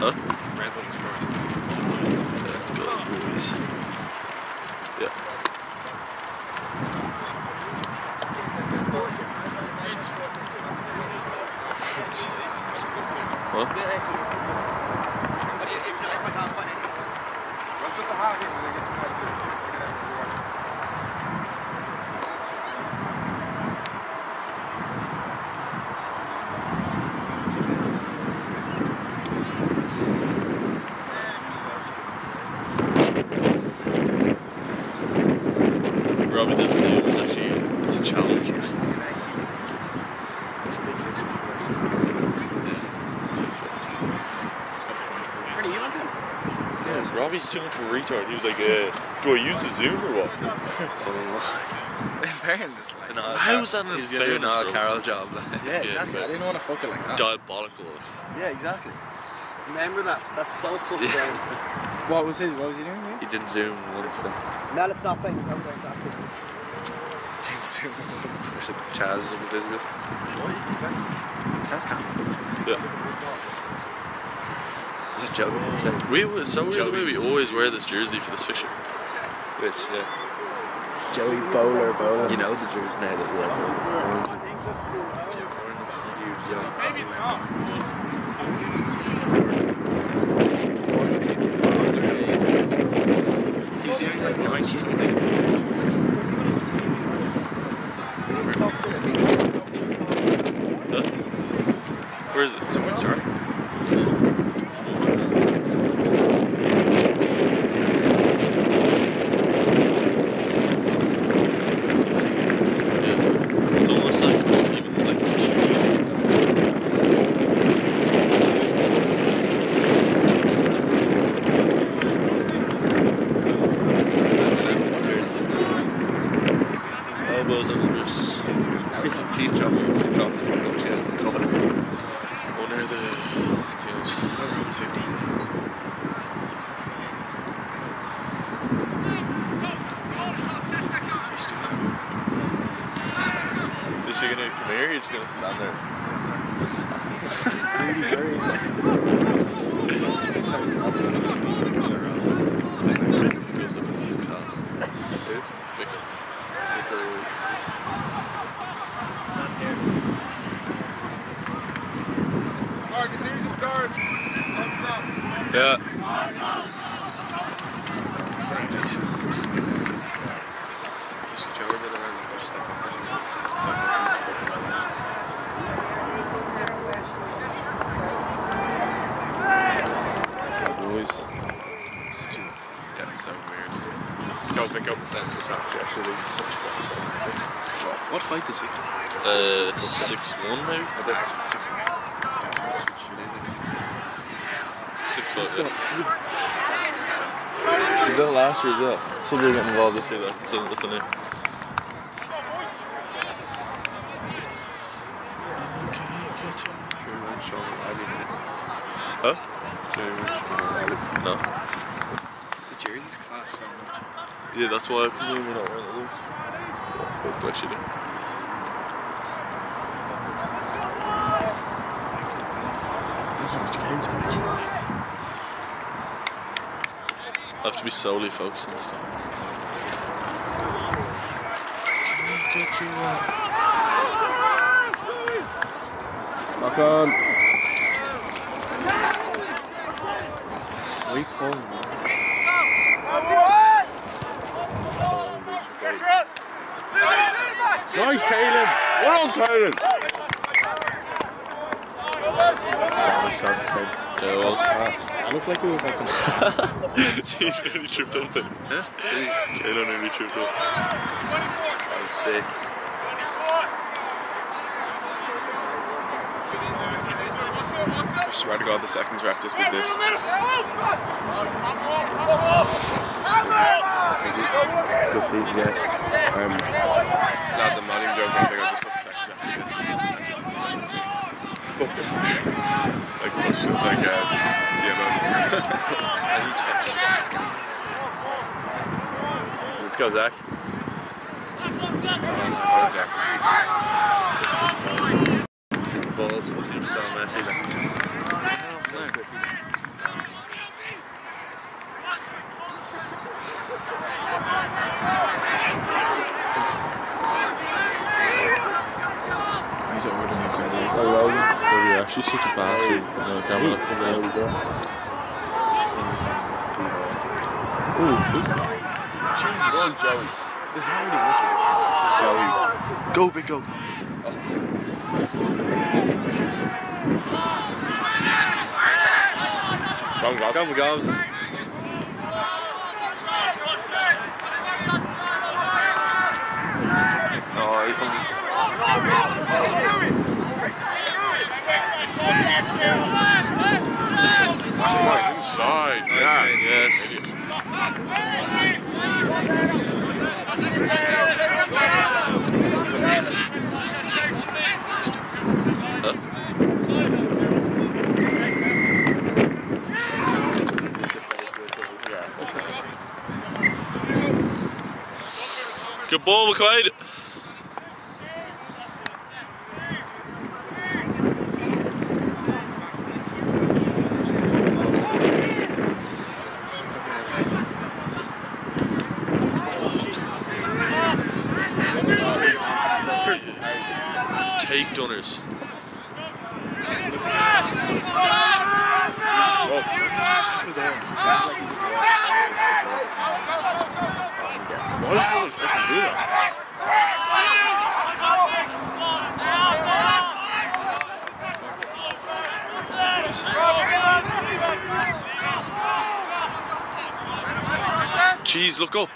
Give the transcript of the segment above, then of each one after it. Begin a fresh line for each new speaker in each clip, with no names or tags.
Huh?
Redlands Road.
Let's go, boys. Yeah. Huh? Robbie, this is actually it's a challenge.
Pretty young him.
Yeah, Robbie's too much of a retard. He was like, uh, "Do I use the Zoom or what?"
In fairness, like.
No, How is that an
He's gonna do an
unfairness,
all? Carol job. Like.
Yeah, exactly. I didn't want to fuck it like that.
Diabolical. Like.
Yeah, exactly.
Remember that? That's so subtle.
What was his? What was he doing? Mate?
He didn't zoom once. Then.
now let's stop playing. No, don't stop playing.
Didn't zoom once.
There's a Chaz will be visible.
That's kind
Yeah.
There's a joke inside.
We were so weird the way we always wear this jersey for this fixture.
Which, yeah.
Joey Bowler Bowler.
You know the jersey now that we have. Jim Hornets, huge. He's doing like 90 something.
Huh? Where is it?
Someone started.
Yeah. It's almost like even like for cheeky. Elbows and wrists.
Team job. Job. Cover it.
Under the things.
It's 15.
Is she gonna come here? Or you're just gonna stand there. Feels like a physical. Fickle.
Marcus, here's the start. Don't stop.
Yeah.
Boys. Yeah, it's so weird. Let's go pick up. That's the sound actually. What height is he?
Uh, six one maybe.
I think it's six
Six foot. Yeah. He did it last year as well. Somebody got involved this year though. So that's the name. Huh? No.
The jersey's class so much.
Yeah, that's why I presume we're not wearing the loose. But actually,
There's not much game to it.
I have to be solely focused on this now. Get you
Lock on. Recall. Nice, Caelan. Well on, Caelan. Sorry, sorry,
it was.
I looked like it was like a
he nearly tripped up there.
Huh?
They don't nearly tripped up.
That was sick. I swear to God, the seconds ref just did this.
good feet, yeah. Um,
Lads, I'm not even joking. I think I just thought the seconds ref this.
Like touched it like uh, GMO.
Let's go, Zach. Balls, those seem so messy. Like.
She's such a bastard. No, camera.
There we go. This- Go on, Joey. There's hardly much of. Joey. Go, Vic, go. Come on,
Come, guys.
Oh, he comes.
Inside. Yeah.
Yes. Good ball, McQuaid. Take Dunners.
Why does he fucking do that?
Cheese, look up.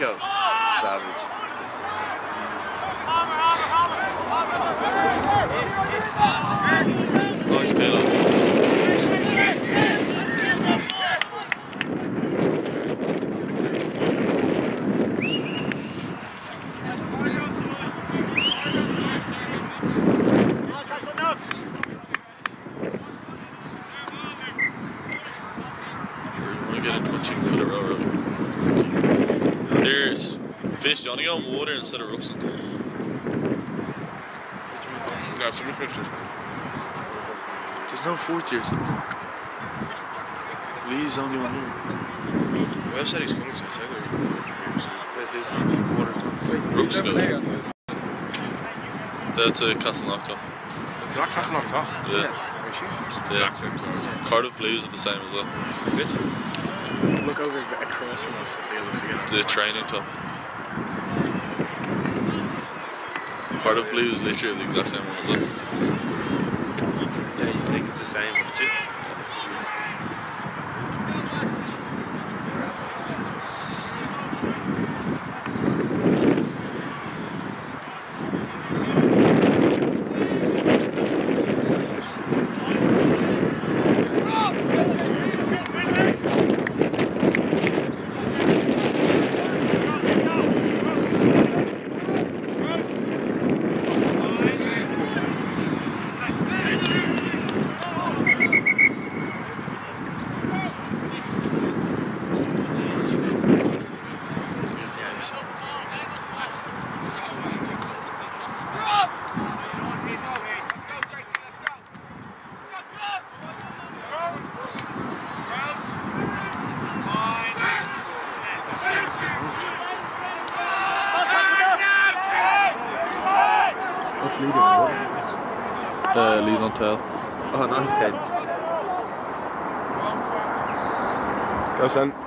Vico.
There's
no
fourth tiers. Lee's only one here.
Where said he's coming to the Taylor?
That is water
top. Wait, That's uh, a Castle
Nocturne. Is that Castle Nocturne?
Yeah.
Yeah. Same, yeah.
Cardiff Blues are the same as well.
Look over across from us see it looks again.
The training top.
Cardiff Blues literally the exact same one as well.
Same.
doesn't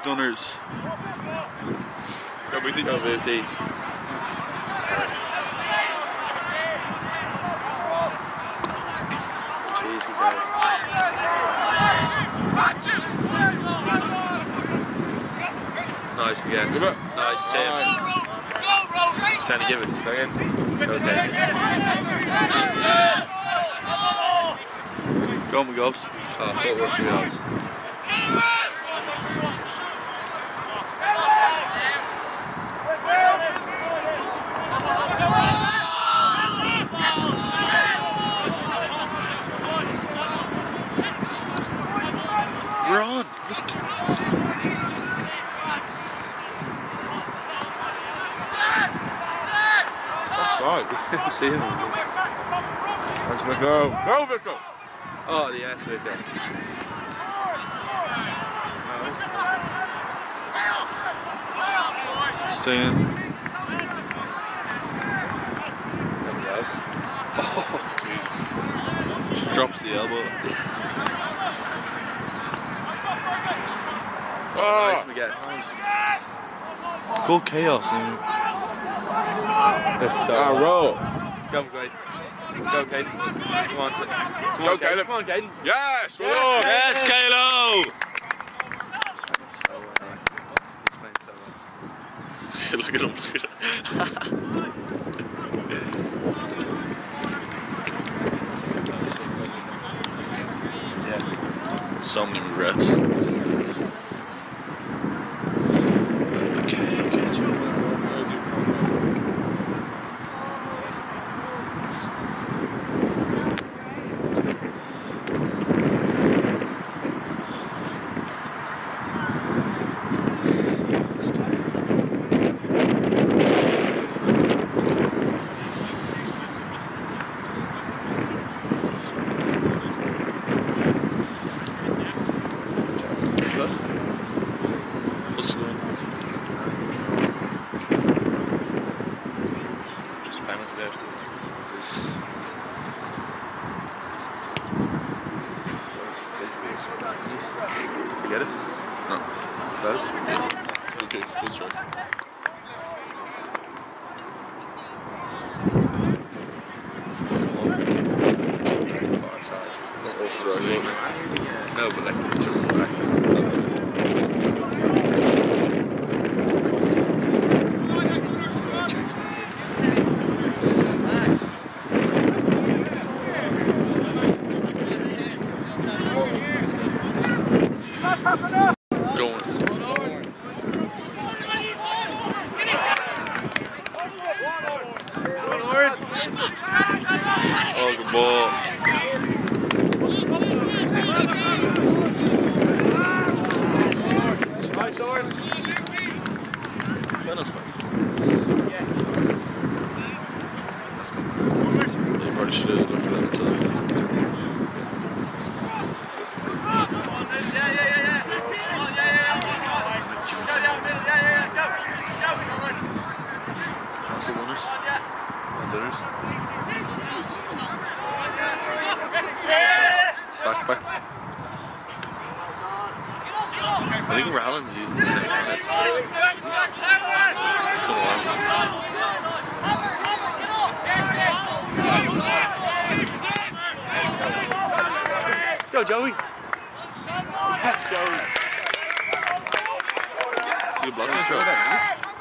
stunners. 50. saying?
Oh, Jesus.
Just drops the elbow.
oh,
nice
Go chaos, man.
That's so
ah, roll.
Go, Cade. Go, Cade. Come on, Come
Go,
Caden. Come on, Caden.
Yes.
Yes,
Caleb.
Yes, look at him. Look at him. so many regrets.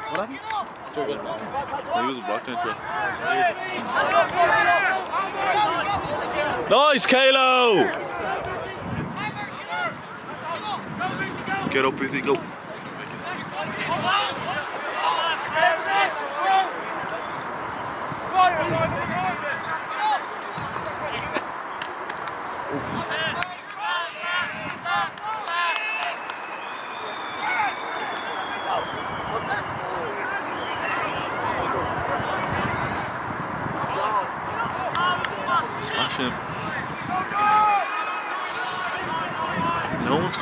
Happened? He was a blocked intro. Nice, Kalo!
Get up, Izzy, go.
Smash him.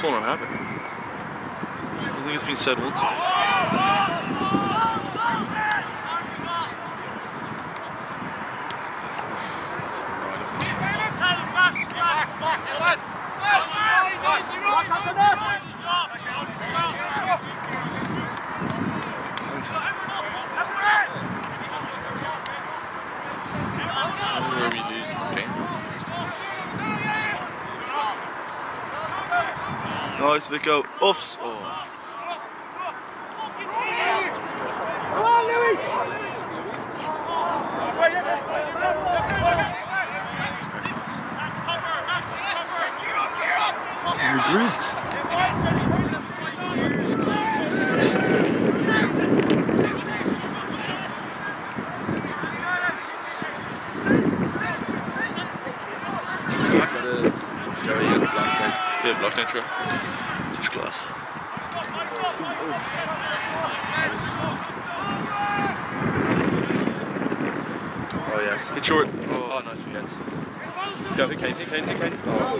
No one's calling habit. I think it's been said once. Where we lose, okay.
Nice, Vico. Uffs. Oh.
Regret.
Joey got blocked out.
Yeah, blocked intro. Just glass.
Oh, yes.
Hit short.
Oh, nice forget. Hit Kane, hit Kane, hit Kane. Oh.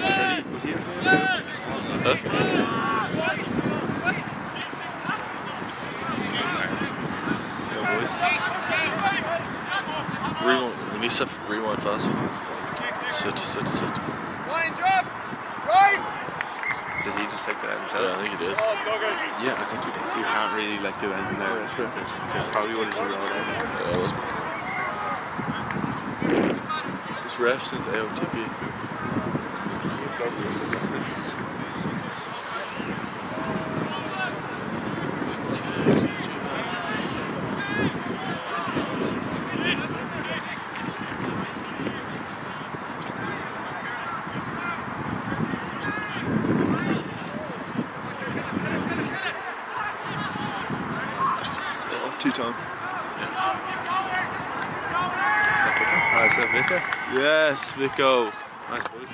Ready? Was he
Huh?
Let's go, boys.
Rewind. We need to rewind fast. Sit, sit, sit.
Did he just take that
Yeah,
himself?
I think he did.
Yeah, I think he did. You can't really like do anything there. Yeah, sure. So probably what he's allowed.
Yeah, it was. This ref since AOTP.
oh two time.
Nice, that Victor.
Yes, Vico.
Nice, boys.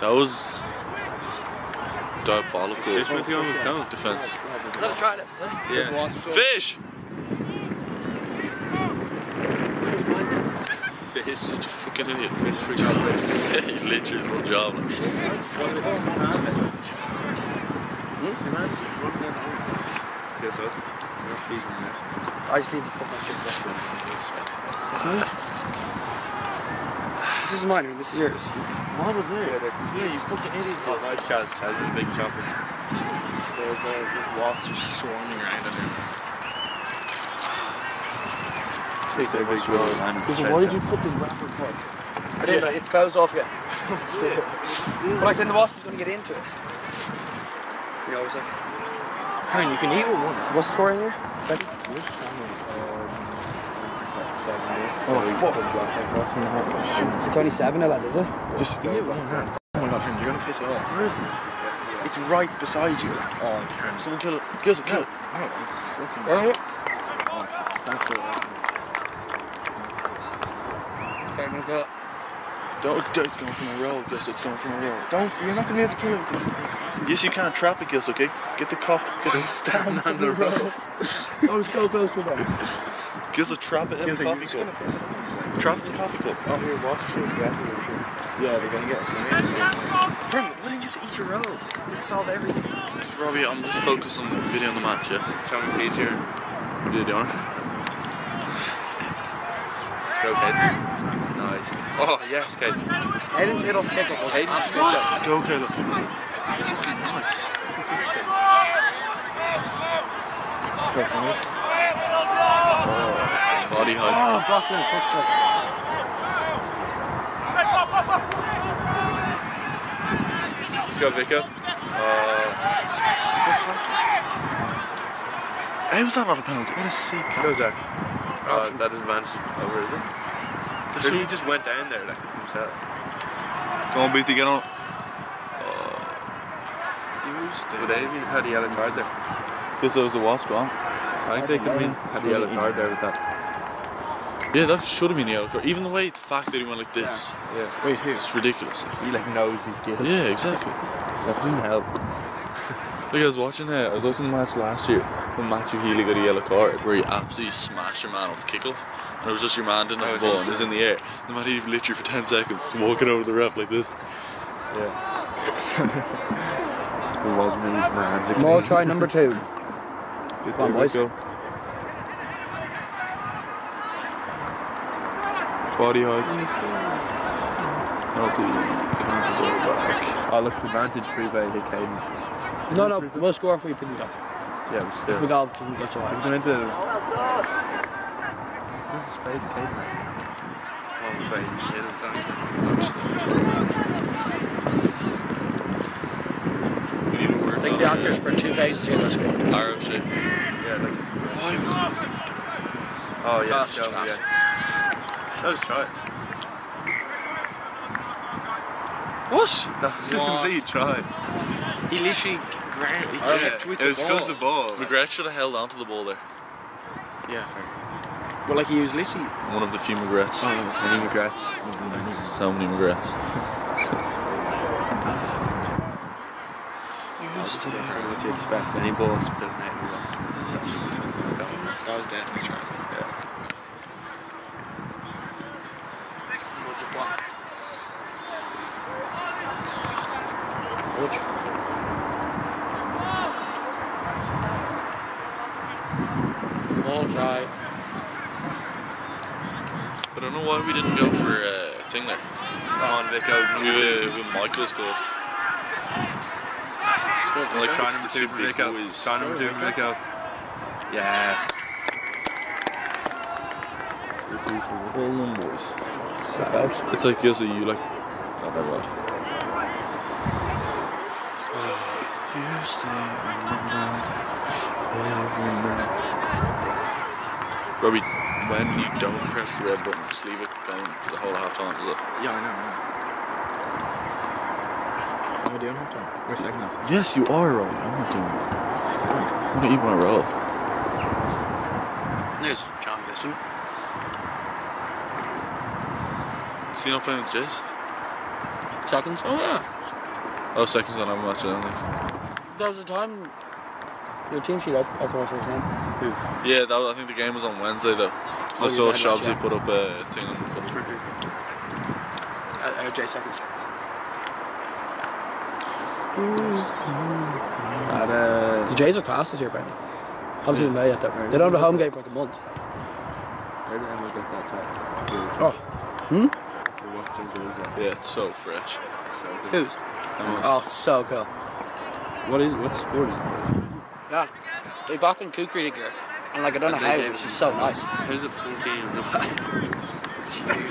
That was diabolical
Fish went on with cone.
defense.
Gotta try it.
Yeah.
Fish!
Fish.
Such a fucking idiot.
Fish for chocolate.
he literally his little job. Hmm?
Guess what? Not season yet.
I just need to put my shit back. This mine? This is mine, I mean, this is yours.
What was it? Yeah, you fucking idiot.
Oh, nice Chaz. Chaz is a big chopper.
There's uh, this wasp swarming around in there.
Take that big roll.
Why did you put the wrapper part?
I did, I- it's closed off again. but like then the wasp was going to get into it. You know, it's like,
Hang on, you can eat with one.
what's the score in here?
Oh, fuck.
It's only seven, lads, is it?
Just eat it with one hand. Oh my god, Henry, you're gonna piss it off. Where is it? It's right beside you. Oh, Karen. Someone kill it. Kill it, kill it. Oh, it's fucking...
Yeah.
Oh, Thanks for that.
Okay, I'm gonna go.
Don't, don't- it's going from a roll, Gus. It's going from a roll. Don't, you're not gonna be able to kill it. Yes, you can. Trap it, Gus, okay? Get the cop. Get the stand on the roll.
Oh, so close to that.
Gus, trap it in the coffee cup. Trap it in the coffee cup.
Oh, here, watch. Yeah, they're gonna get it.
Bro, why didn't you just eat your roll? It'd solve everything.
Just Robbie, I'm just focused on video on the match, yeah?
Tell me feature.
Do the honor.
Go, Caden. Nice. Oh, yes, Caden.
Aiden's little pickup was
Hayden.
absolute joke.
Go, Caleb.
Fucking nice.
Let's go for this.
Body height.
Oh, Brockman, quick, quick.
Let's go, Vico. Uh,
How was that not a penalty?
What a sick.
goes there. Uh, that is advantage over, is it? So he just went down there like himself.
Come on, Beatty, get on.
Would they even had a yellow card there?
Because there was a wasp on.
I think they could have been had a yellow card there with that.
Yeah, that should have been a yellow card. Even the way, the fact that he went like this,
Yeah.
Wait, here.
it's ridiculous.
He like knows he's guilty.
Yeah, exactly.
That doesn't help.
Look, I was watching uh, I was watching the match last year when Matthew Healy got a yellow card where he absolutely smashed your man off the kickoff. And it was just your man didn't have the ball and it was in the air. The man he literally for 10 seconds walking over the ref like this.
yeah It wasn't in his hands.
More try number two.
Come
on, boys.
Body height.
Penalty, counter ball back.
Oh, look, advantage free by hit came
No, no, we'll score if we pick it up.
Yeah, but still.
If we got doesn't go
We're
high.
going into. Into space Caden next. Oh, by hit him down.
We need to work
Take
on
the actors for two phases here, that's good.
arrow shape.
Oh, yeah, like.
Why?
Oh, yes,
That's
go,
just
yes. That was a try.
What?
That was a complete try.
He literally ground. He
Yeah,
with
It was
the
because
ball.
the ball.
McGrath should have held on to the ball there.
Yeah, fair. Well, like he was literally.
One of the few McGraths.
Oh, any regrets?
So many McGraths.
What do you expect? Any balls doesn't.
That was definitely trying.
All try.
I don't know why we didn't go for uh, a thing there.
Come on, Vico.
We, uh, with Michael scored.
Like try
It's
number two
two
for
big
Vico.
boys.
Try two for Vico. Yes.
All them boys.
About.
It's like, yes, you like. Not that bad. You stay on the night, every night. Robbie, when you don't press the red button, just leave it going for the whole half time, is it?
Yeah, I know. I know. Am I doing half time? Or second half?
Yes, you are, Robbie. I'm not doing it. I'm gonna eat my roll.
There's John Gibson.
Is he not playing with Jace?
Seconds. Oh, yeah.
Oh, seconds on, I'm watching, I think.
There was a time. Your team sheet, I, I thought it was him.
Yeah, that was, I think the game was on Wednesday though.
Oh,
I saw
yeah, yeah,
Shabsy
yeah.
put up a thing on the
Uh, uh, Jay seconds.
At, uh,
The Jays are class this year, Brendan. Obviously, in May at that. They don't have a home game for like a month.
where did Emma get that tag?
Oh. Hmm?
We're watching Brazil.
Yeah, it's so fresh.
So good.
Who's?
Emma's-
Oh, so cool.
What is what sport is it?
Yeah. They back in Kukri gear. And like, I don't know
And they
how,
gave
but it's just so nice.
Who's a 14?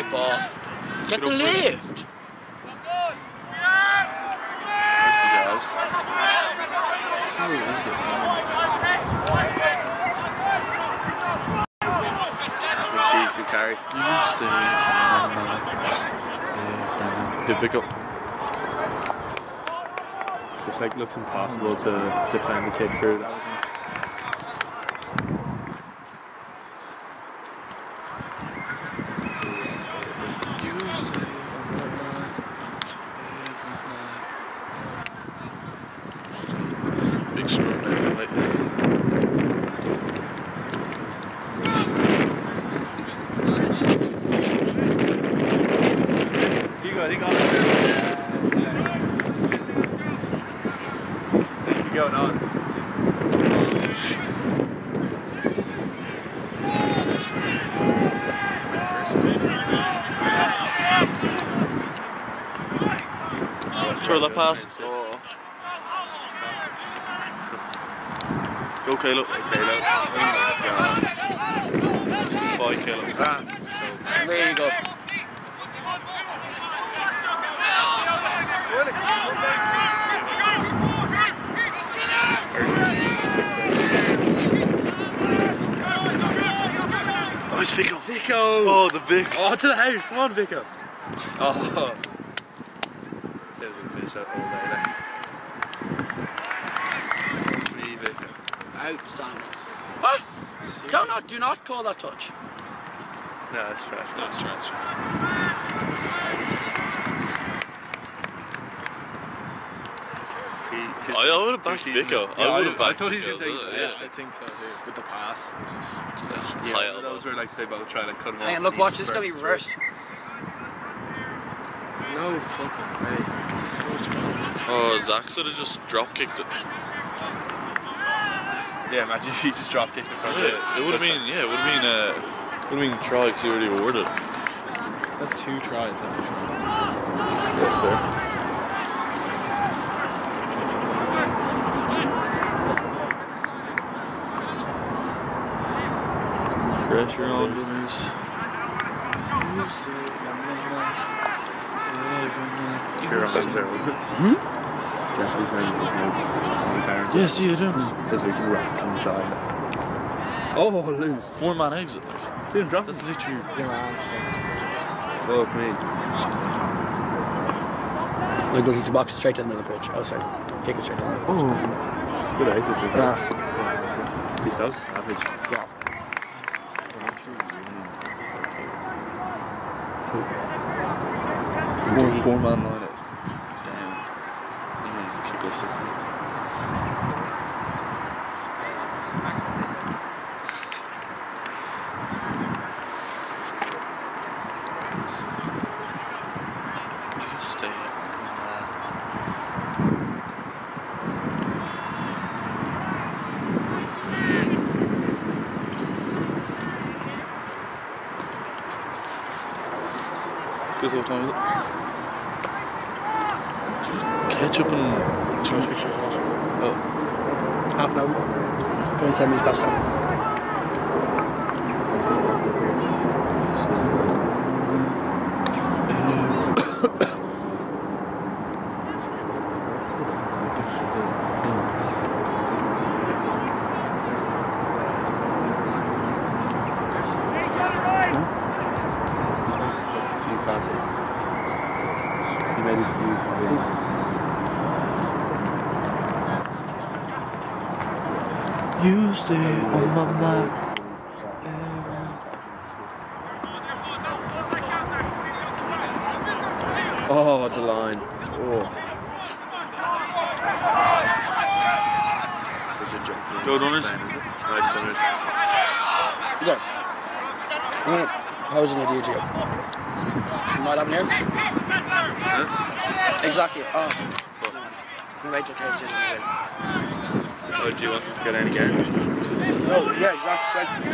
Great ball. Get the lift.
Good cheese, good carry.
You stay on the night, every night. Hit pick up.
It's just like looks impossible to defend the kick through. That was
You stay on the night, every night. Big scrum there for lately. Pass.
Oh. Go Caleb.
Caleb.
Five Caleb.
Ah, really good.
Oh, it's Vico. Vico. Oh, the Vic.
Oh, to the house. Come on, Vico. Oh. Tails will finish that all day then. Me, Vico.
Outstanding. What? Do not, do not call that touch.
No, that's trash.
That's transfer.
T- t-
I would have backed Vico.
ago.
I would have
I
backed
thought he was
Vico,
going to take
yeah.
I think so too. With the pass. it was just-
Yeah,
High
yeah
elbow.
those were like they both trying to cut him off.
Hang
and
look,
he
watch, this is going to be
burst
reversed.
No fucking way. Such.
Oh, Zach should have just drop kicked it.
Through. Yeah, imagine if he just drop kicked it from the
Yeah, it would have been. Yeah, it would have been. Uh, would have been try because he already awarded. it.
That's two tries.
Pressure on Boomers.
You're on there, was it?
Jeffrey's going to smoke.
Yeah, see, I do.
As we can wrap inside. Oh, loose.
Four man exit.
See him drop
That's literally.
Fuck me.
Look, look, he's a box straight to the middle of the pitch. Oh, sorry. Kick it straight to the middle.
Oh. It's good exit. to
Yeah.
He's so savage.
Yeah.
Four, four man line Oh,
do you want to go down again?
No, yeah, exactly.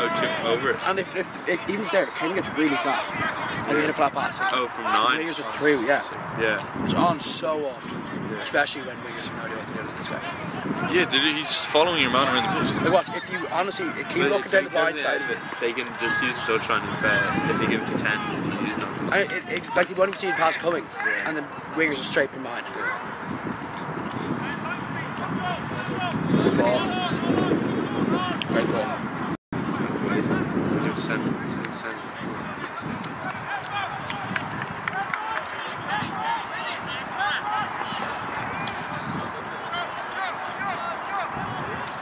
Oh, tip over. It.
And if, if, if even if there, Kane gets really fast. And you hit a flat pass.
Oh, from nine.
wingers just through, yeah.
Yeah.
It's on so often. Especially when wingers have no idea what to do with this guy.
Yeah, did he, he's just following your man around the pitch.
Like watch, if you honestly keep
But
looking down the blind side,
of it. They can just use touch on if, uh, if they give it to 10, if you use them.
and it, it, like you won't even see the pass coming, and the wingers are straight behind. Good ball. Great ball.
Good send. Good send.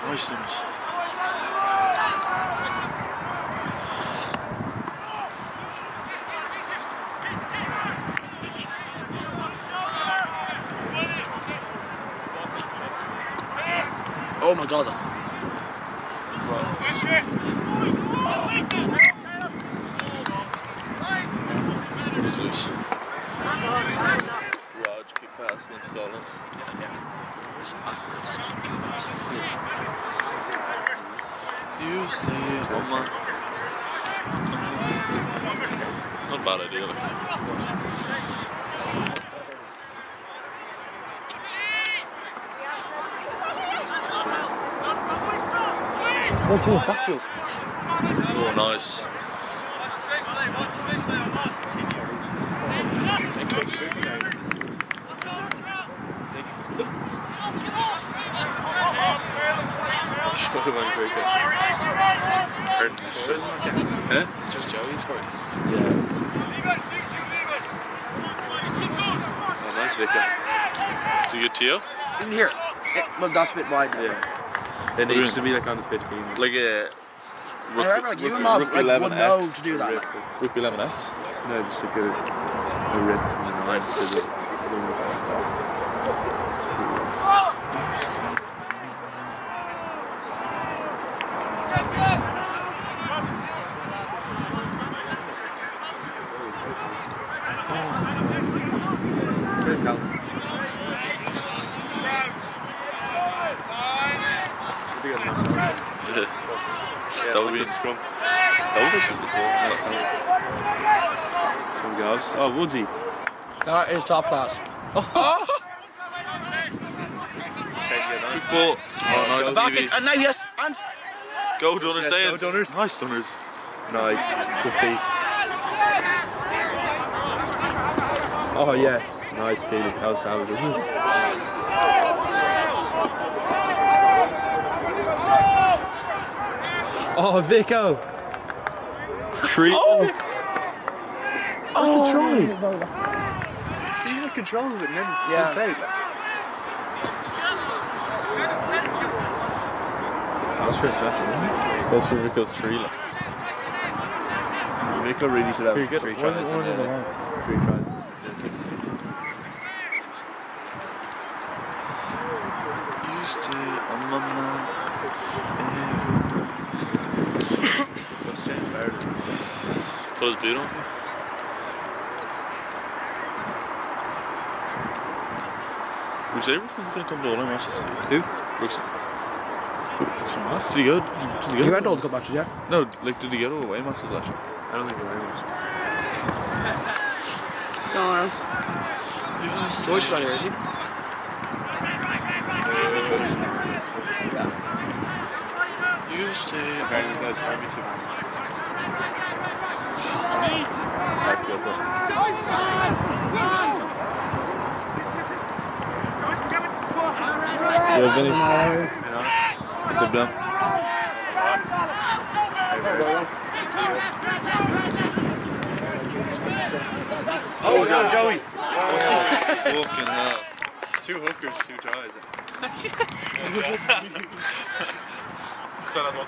Nice ones.
Oh my god.
Jesus. Raj kick pass against Scotland.
Yeah, yeah. It's backwards. Too fast.
You stay on my. Not a bad idea. Like. Oh, nice.
Should have went quicker. Heard the? Just Joey scored. Oh, nice Vicar.
Did you get Tio?
In here. Eh, well, that's a bit wide now.
Yeah. And it needs to be like under 15.
Like a.
I remember like you and Mom like, would know to do that. Like.
Rugby 11X.
No, just like a, a rip from the nine to the. the
That would be.
scrum.
That
Some goals. Oh, Woodsy.
That is top class.
would be. Ball. Oh, nice.
Back
Stevie.
in, and uh, now yes, and
Go, Dunners.
Yes,
stay
go. Dunners.
Nice, Dunners.
Nice. Good feet. Oh, yes. Nice feeling. How savage, isn't it? Oh, Vico.
Tree.
Oh. oh, that's a try. Oh. He had control of it and then it's
Yeah.
played. That was first match, wasn't it?
That's for Vico's tree. Like.
Vico really should have three
why
tries.
is it one
in
in the line?
Three tries.
Used to, I'm a man.
What's James Barrett?
Put his boot on. Would you say Brooks is going to come to all our matches?
Who?
Brooks. Brooks? Did he go? Did he
you
go?
went all the cup matches, yeah.
No, like did he go to away matches last year?
I don't think we're very much.
No, Deutsch is on here, is he?
You stay.
Apparently he's had championship. That's good.
Yeah, Vinny. What's up, Dan?
Oh, no, Joey.
Fucking hell.
Two hookers, two tries.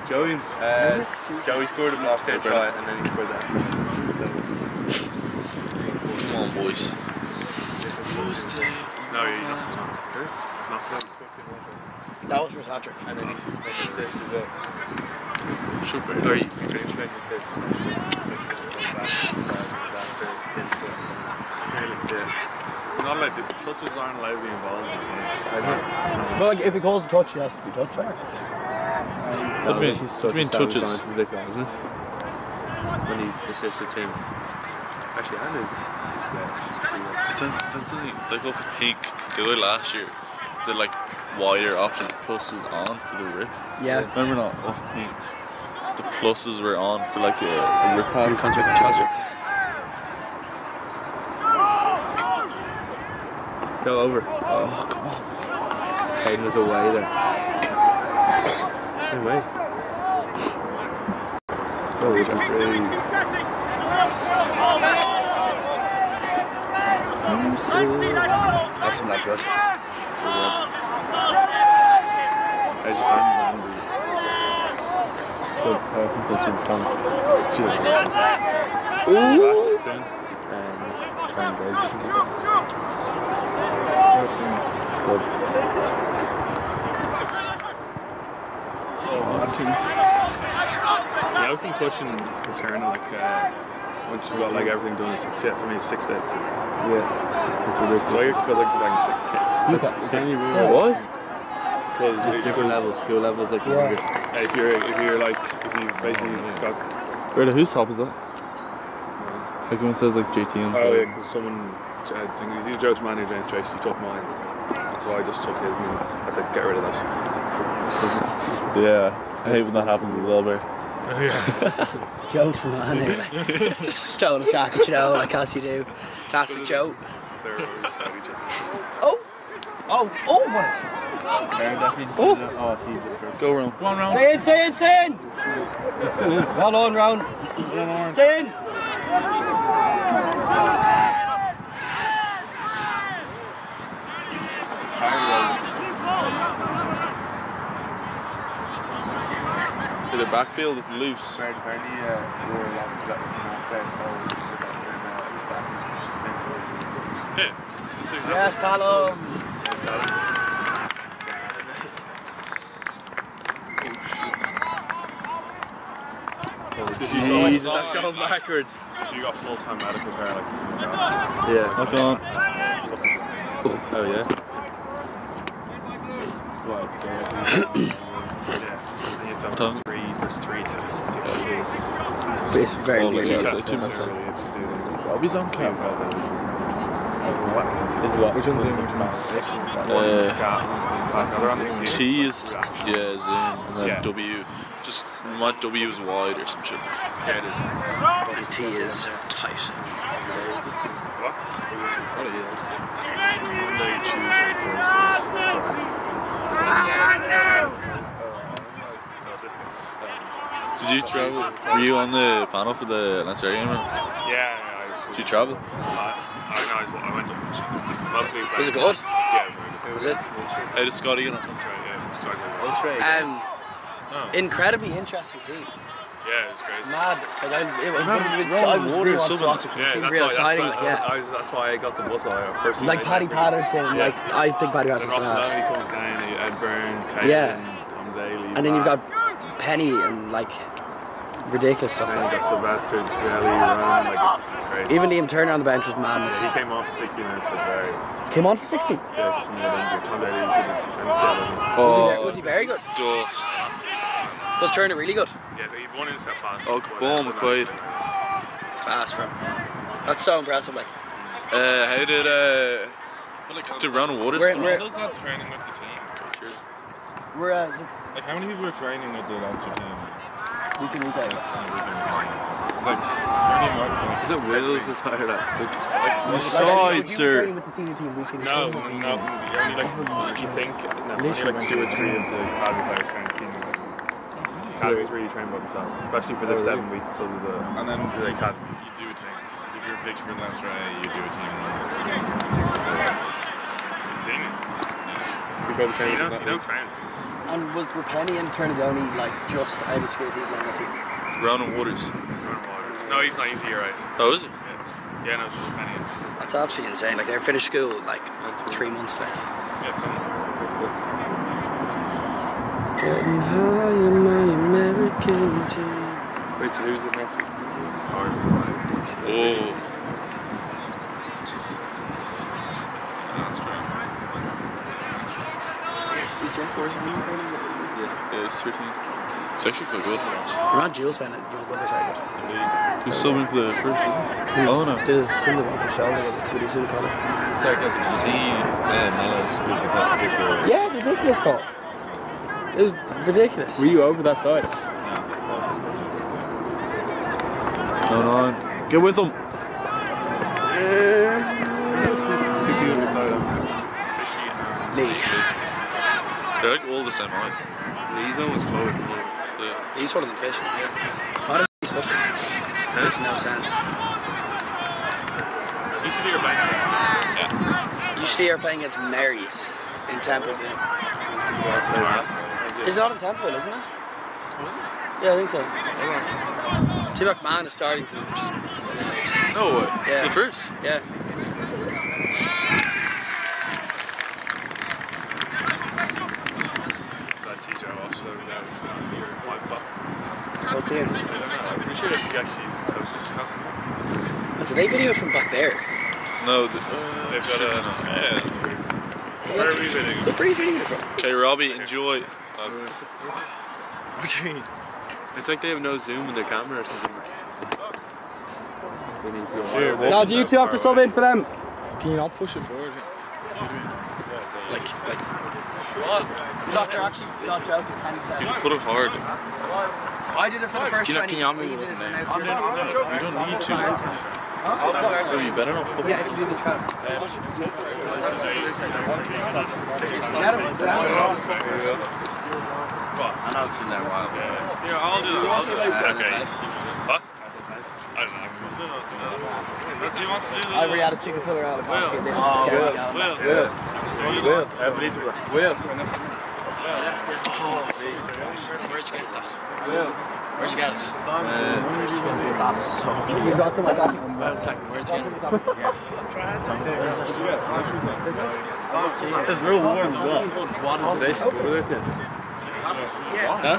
Joey, uh, Joey scored a block there try, and then he scored that.
Come on, boys. You stay.
No, you're not. Not that.
That was for Thatcher.
And then he took an assist as well.
Super.
Sorry, he finished with an assist. Not like the touches aren't allowed to involved. I know.
But like, if he calls a touch, he has to be touched. Like.
What do you mean? What do you mean touches?
From Vico, isn't it? When he assisted him. Actually, and his. Yeah.
It's, that's the thing. It's like off the pink. The other last year, the like wider option plus was on for the rip.
Yeah.
Remember not off pink. The pluses were on for like a, a rip pass.
Contact, contact.
Go over. Oh, come on. Kane was away there. Away. Oh, it's a
That's not good.
How's your family, man?
It's good. I think that's in fun.
Ooh.
And guys.
Good.
Oh, think. Yeah, I think concussion return like uh, once you got like everything done except for me six days.
Yeah. It's ridiculous.
So I could like six days.
Can you
Yeah.
What?
Because
There's different levels, school levels, like
Yeah.
yeah.
If you're if you're like if you basically got
Where the whose top is that? Like when it says like JT and
oh yeah, because someone I think it was either Joe's manager James Tracy he took mine, and so I just took his and then had to get rid of that.
Yeah. I hate when that happens as well, Bert.
Jokes, man. eh, Like, just stole a jacket, you know, like as you do. Classic joke.
oh, oh, always at each other.
Oh! What?
See, the first.
Go round.
One round.
Stay in, stay in, stay in! Well on, round. Stay in!
The backfield is loose.
Barney, Barney, uh, wore lots of that from that place. Oh,
Yes, Callum.
Jesus, that's going backwards. You got full time medical care, like.
Yeah.
Look on.
Oh yeah.
Well, yeah. And you've done
Done.
three, there's three tests. you know,
It's very
Oh,
nearly.
yeah,
that's-
it's two
that's really it to do.
Robbie's on
Yeah,
camera.
well, there's-
Which one's in? Which one's
Uh,
Scat, one's the- they're on the-
T is yeah Zoom, and then
Yeah.
W. Just my W is wide or some shit.
Yeah, it is.
The T is tight.
What?
What it is?
Monday, Tuesday, Thursday. No, this one.
Did you travel? Were you on the panel for the Leinster game? Or?
Yeah, yeah,
Did you travel?
I, I, know, I went to mostly.
Was it good?
Yeah, it
Was it?
How did Scotty get on?
That's right, yeah. Sorry.
Um,
Oh.
incredibly interesting team.
Yeah, it was crazy.
Mad. Like I, it was,
Remember
it was,
Rowan
I was really
or
watching
something?
it. It
Yeah, that's
real
why,
exciting.
that's,
Like,
why,
yeah.
I was, that's why I got the bus. I personally
Like Paddy Patterson,
Yeah.
like I think Paddy
And
Patterson's
Ross
class.
Maloney comes down, Ed Byrne, Cahill,
Yeah.
Tom Daly.
And then you've got Penny and like ridiculous stuff.
And then
Like
you got Sylvester, Jelly, Ron, like it's just crazy.
even Liam Turner on the bench was madness.
he came on for 60 minutes, but very,
Came on for 60.
Yeah, because he got injured. Tom Daly did his MCL.
he,
Oh,
was he very good?
dust.
Was Turner really good?
Yeah, he won in step pass.
Oh, boom, McQuaid.
It's class, bro. That's so impressive. Like
Uh, how did uh, did Round Waters?
we're, we're,
Those lads training with the team.
we're uh,
Like, how many people are training with the Leinster team?
we can week out.
Just kind of weekend. It's like, training more.
Is it Wills that's hired that?
The
Like,
side,
if you were
sir.
training with the senior team, we can
No, no, no. You're only like, you think, no, only like two or three of the academy players train team. Academies really train by themselves, especially for the oh, seven weeks because of the.
And then
the academy.
you do a team. If you're a picture for Leinster A, you do a team run.
Seen it?
We probably
You
trained
don't,
that
you don't train.
And was were Penny and Turner the like just out of school people on the team?
Round Waters.
No, he's not. He's here, right?
Oh, is it?
Yeah, no, it's just Penny.
That's absolutely insane. Like they finished school like three months like.
Yeah,
Getting high in my American team.
Wait, so who's it next?
Oh,
That's great.
Is Jeff Forrest in the
yeah, it's 13. It's actually quite good.
You're not Jules fan, you're going to say
He's subbing for the first, isn't. Oh, no.
Did his thing on the shoulder, that's what he's doing, Colin.
Sorry, guys, did you see Nella's good with that people?
Yeah, ridiculous call. It was ridiculous.
Were you over that side?
No, no. Get with them.
Two people beside him.
Lee.
They're like all the same height.
He's almost close.
Yeah.
He's one of the fish. Yeah. Why don't he's fucking? Makes no sense.
You should do your bench.
You see her playing against Mary's in Temple. It's not in Temple, isn't it? Yeah, I think so. T McMahon is starting for them, which is really nice.
No way.
Yeah.
The first.
Yeah.
That TJ also down on your five buck.
What's the end?
I don't know. I'm pretty sure he actually is closest.
a video from back there.
No, the,
he?
uh,
They've got a. Yeah, that's weird. Where are we bidding?
Look where he's reading it from.
Okay, Robbie, enjoy. That's,
What do you mean? It's like they have no zoom in their camera or something. They need to go
Here,
on.
No, do you two have to sub in for them?
Can you not push it forward?
Like, like. Doctor actually not joking. And he said,
Put it hard.
I did it for the first
Do you know
20
Kinyami
he
with
did
it
it
now?
now.
You don't need to. So you better not fuck
Yeah, it's in the trap.
I know it's been there a while.
Yeah, I'll do that. I'll do that. Okay. What? I don't know. Does he want to do the
I already had a chicken filler out of the
Will.
pocket. This is
Oh,
scary.
Will.
now.
Will.
Will. Will.
Uh, Bleachable.
Will.
Where'd you get it?
Uh,
You got some like that? Where'd you get it?
It's real warm as well. What is this? Huh?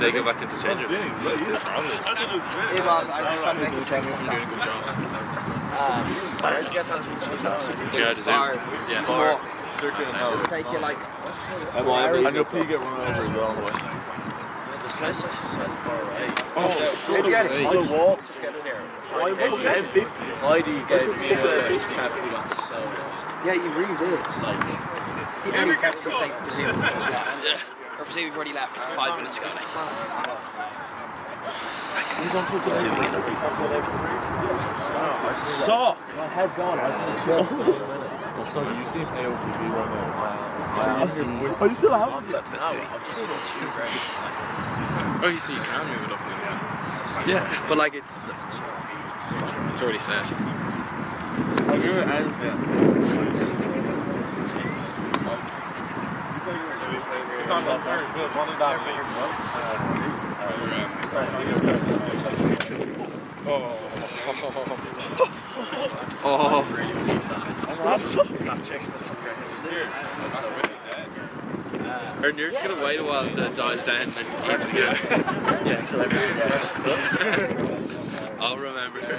They go back into change
Bob, I was trying to it. Um, that?
Yeah,
and
take you like
And your pee get over as well.
just so.
Oh,
get it?
Walk, just get in here.
Why you give me a so
Yeah, you really did. Like, see, any text from St. Brazil just left. Or Brazil, we've already left like, uh, five minutes ago. Like,
Saw!
my head's gone. I was
So you seen AOTV run there? Oh, you still have it?
Oh, you see, you can move it up. now.
Yeah, but like it's.
It's already set. Oh, or you're just gonna wait a while to die down and eat it again.
Yeah, until everyone.
I'll remember. Turn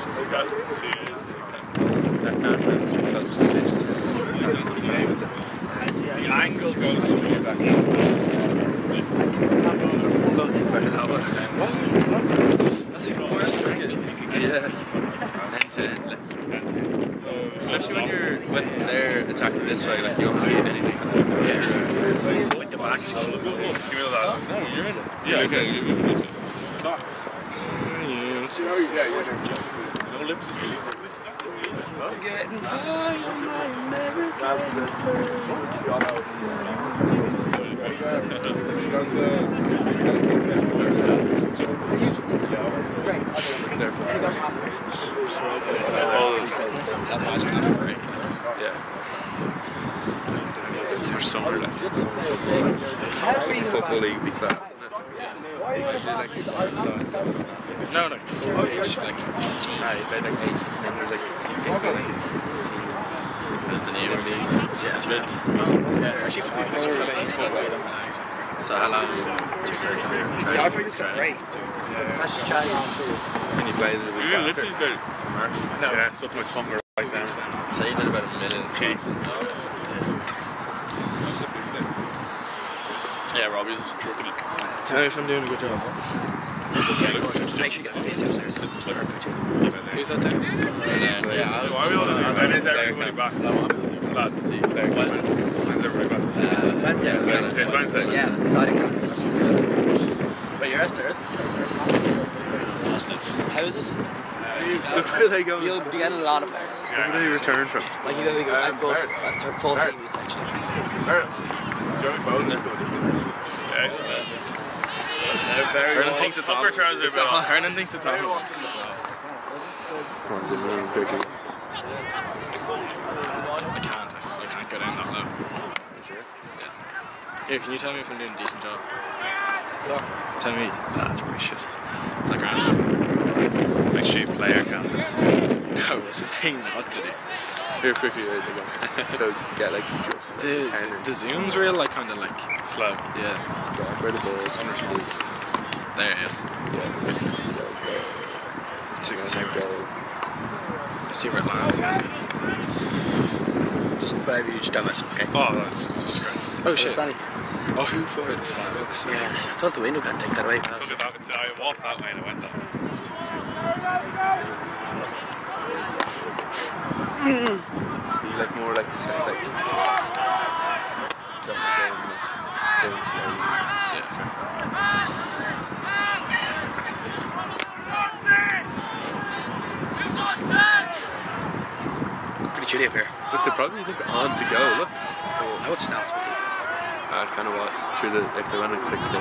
the The
angle goes to me back.
That's even worse. Yeah. End to end. like. Especially when you're when they're attacking this way, like you don't see anything. Yeah. Like the back.
Give me that. No, you're in it. Yeah, okay.
That match was a break. Yeah. It's your summer. Football league be that. No, no. It's like, you like and there's like That's the of the. Yeah, it's good. Yeah, it's actually. It's like eight So how long? Two seconds.
Yeah, I think it's got great. Let's just try it.
Can you play a
You
bit
literally
after?
did. No, yeah, something with somewhere right down.
So you did about a million skates. Yeah, Robbie was trucking it.
Tell me if I'm doing a good job.
Make sure you get the face out there. Perfect.
Who's that down? Yeah, I was.
Why are we all And everybody back? Lads. When's everybody back?
Wednesday.
It's Wednesday.
Yeah, exciting time. But you're Thursday. How is it?
Where they go?
You'll be getting a lot of players.
Where do they return from?
Like you gotta go and go at full team essentially.
Joey Bowden is good.
Hernan thinks it's on.
trousers
It's on. Hernan thinks it's on.
Come on, zoom in quickly.
I can't. I can't go down that low. Yeah. Here, can you tell me if I'm doing a decent job? Tell me. Nah, that's pretty shit. It's like random. Make sure you play your count.
No, it's a thing not to do.
Here quickly, there you go. So get like just
The, the zoom's real, like, kind of like,
slow.
yeah.
Where the balls?
There, yeah.
Yeah.
You can see where, see where it lands.
Just whatever you just it. Okay.
Oh, that's just great.
Oh,
It's
shit.
funny.
Oh, who for it? It's. Looks
Yeah, I thought the window can't take that away.
Look at that. It's, I walked that way and I went that way. Be like more like like stuff like that, going slow. Yeah, fair.
Pretty chilly up here.
But they're probably like on to go. Look.
I would smell something.
Uh, it kind of was through the if they want to click the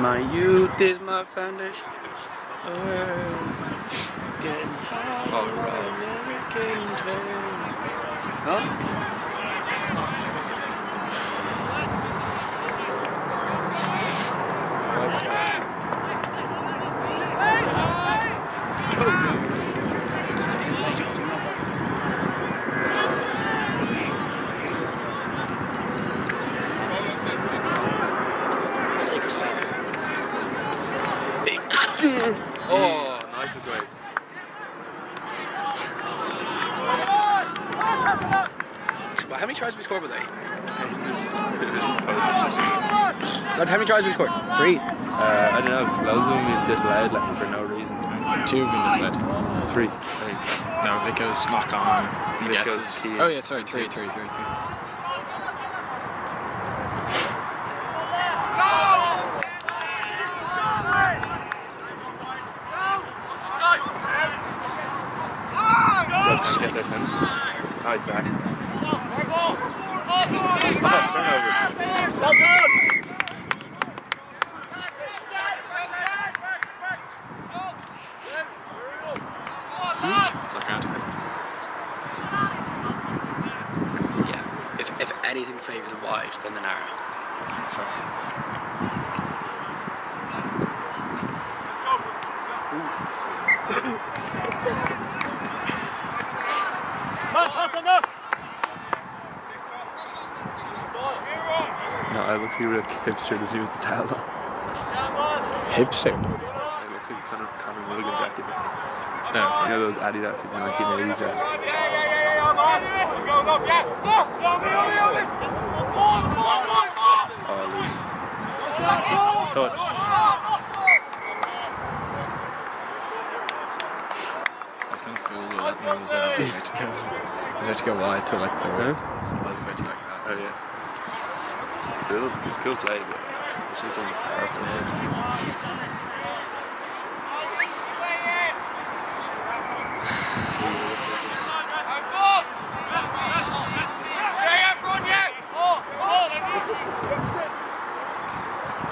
My youth is my foundation. Oh, getting high,
Oh, right.
American. Huh
nice and great.
Well, how many tries did we score with they? Lads, how many tries we score? Three.
Uh, I don't know, because loads of them we disallowed like, for no reason.
Two have been misled.
Three, I think.
No, Vico's knock on. He gets
Vico's
his- Oh, yeah, sorry, three, three, three, three.
Let's get that ten. Nice back. Turnover.
It's like grand.
Yeah. If, if anything favours the wives, then the narrow.
No, I looks like a real hipster to see with the towel on.
Hipster.
It looks like kind of Conor Mulligan jacket.
No,
You know those Adidas in the 1980s jacket? Oh, loose. Touch.
I was kind of fooled with it. and I was, uh, I was about to go, I was about to go wide to like the. I was about to like that.
Oh, yeah. It's cool. Cool play, but uh, she's on far from it.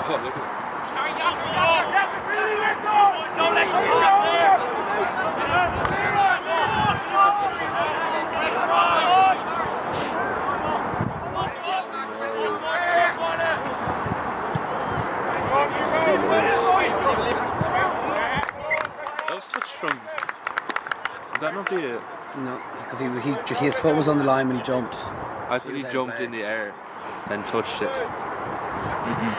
Oh, look at that. That was touched from. Would that not be a.
No, because he, he, his foot was on the line when he jumped.
I thought
He
he jumped in the air, then touched it. Mm-hmm.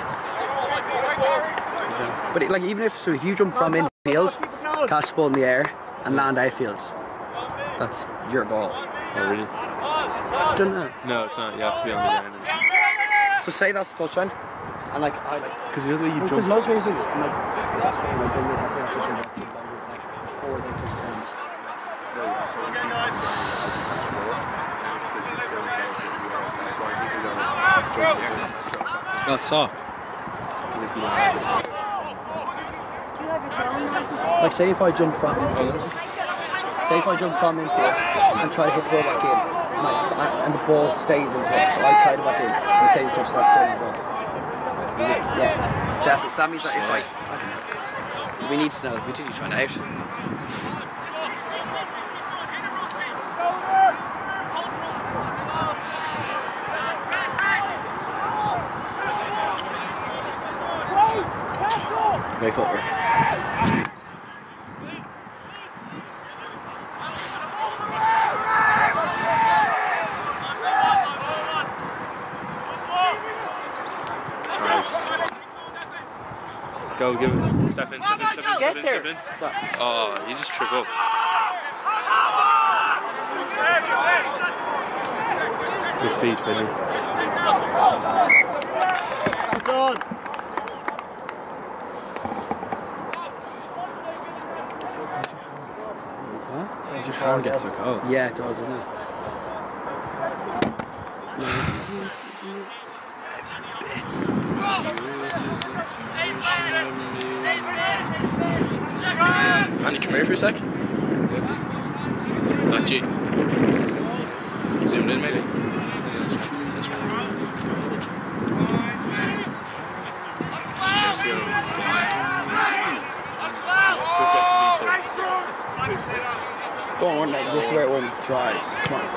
But it, like even if so, if you jump from infield, catch the ball in the air, and land outfield, that's your ball.
Oh, really?
Don't know.
No, it's not. You have to be on the ground.
So say that's the touchline, and like I like
Because the other way you
because
jump.
most players do this. And like, like they make that touchline, touchline, touchline, like before they touch turns.
That's soft.
Like say if I jump from infield, say if I jump from infield and try to hit the ball back in, and I, f- I- and the ball stays in touch, so I try to back in and say it's touch, that's still my ball. Yeah, definitely. So that means that if I, I don't know. we need to know. We need to find out. Great footwork.
Nice. Let's go, give it. Step in, step in, step in, step in, step in. Oh, you just trip up.
Good feet, Finley.
Your hand gets so cold.
Yeah, it does, isn't it?
Andy, come here for a sec. That you. Zoomed in, maybe. Yeah, that's right. That's right. Just go blind.
Go on, like, this is where one tries. Come on.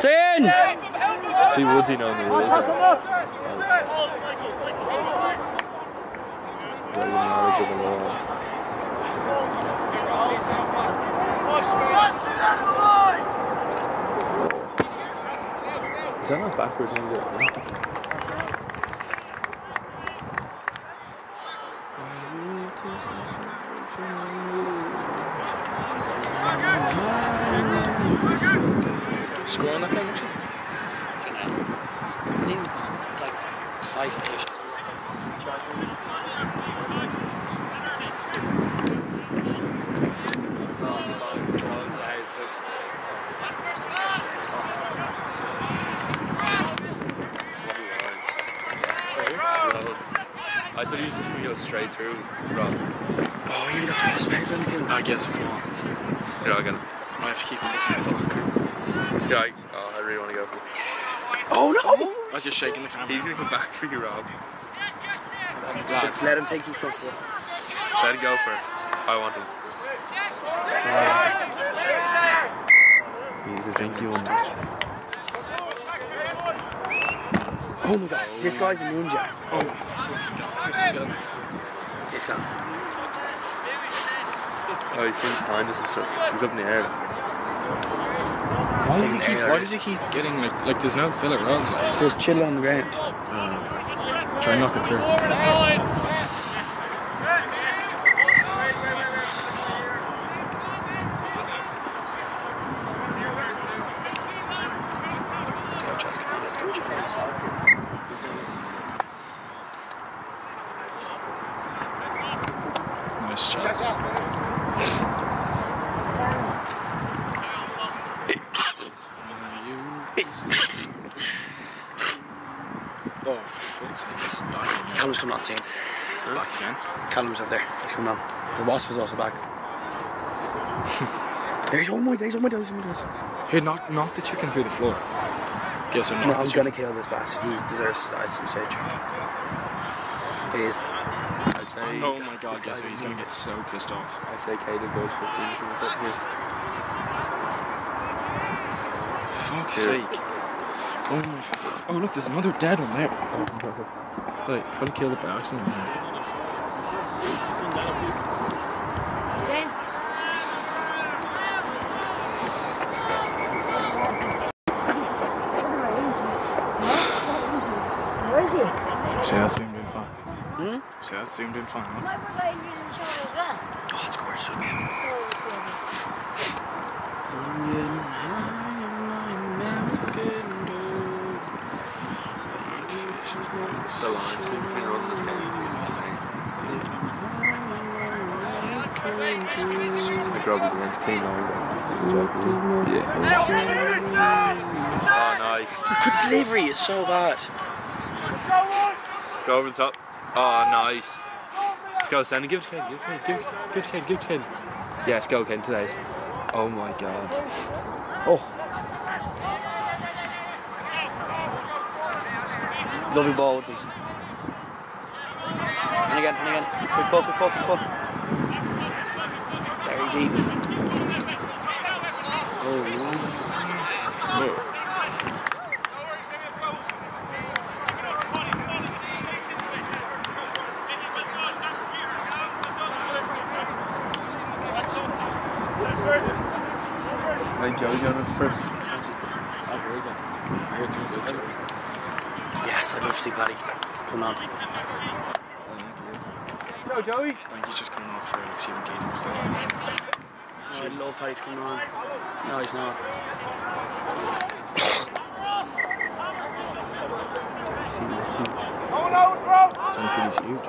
Sin!
See Woodsy knowing the rules. Very knowledge of the law. Is that not backwards you it?
On that game, actually?
I thought he was just gonna go straight through, Rob.
Oh, you got the best pace on.
I guess, come on.
Here, I'll get him.
I have to keep fucking
Here, I, oh, I really want to go for it.
Oh no!
I was just shaking the camera.
He's gonna come back for you, Rob.
Just let him think he's comfortable.
Let him go for it. I want him.
He's a dinky one.
Oh my god, this guy's a ninja. Oh. This guy.
Oh, he's been behind us and stuff. He's up in the air.
Why does he keep? Why does he keep getting like like? There's no filler rounds. Like,
Just chill on the ground.
Uh, try and knock it through. Let's go, Chelsea. Let's go, Chelsea. Nice chance. Oh, for fuck's sake, it's back again.
Callum's coming on, Saint.
Back again.
Callum's up there. He's coming on. The Wasp is also back. There's oh my days, oh my days, oh my days.
Here, knock, knock the chicken through the floor. Guess I'm
No. I'm gonna kill this bastard. He deserves to die at some stage. He is.
I'd say.
Oh my god, guess what? He's gonna get so pissed off.
I'd say Caden goes for finishing with that here.
Fuck's sake. Oh my. Oh look, there's another dead one there. Like, probably killed it by accident. Yeah.
Where is he?
See, that seemed doing fine. See, that seemed doing fine. Huh?
Why would I use the shower as well?
Oh, it's gorgeous.
The lines between running this game is insane.
The grub is going to clean all
Oh, nice.
Good delivery is so bad.
Go over the top. Oh, nice. Let's go, Sandy. Give it to Ken. Give it to Ken. Give it, to Ken. Give it to Ken. Yes, go, Ken, today. Oh my god.
Oh. Lovely ball with. And again, and again. Quick pull, quick pull, quick pull. Very deep.
Hey, Joey, on it first.
Yes, I love to see Paddy. Come on.
No, Joey. I think he's just coming off for Stephen Keating. So.
I love Paddy to come on. No, he's not.
Don't feel he's huge.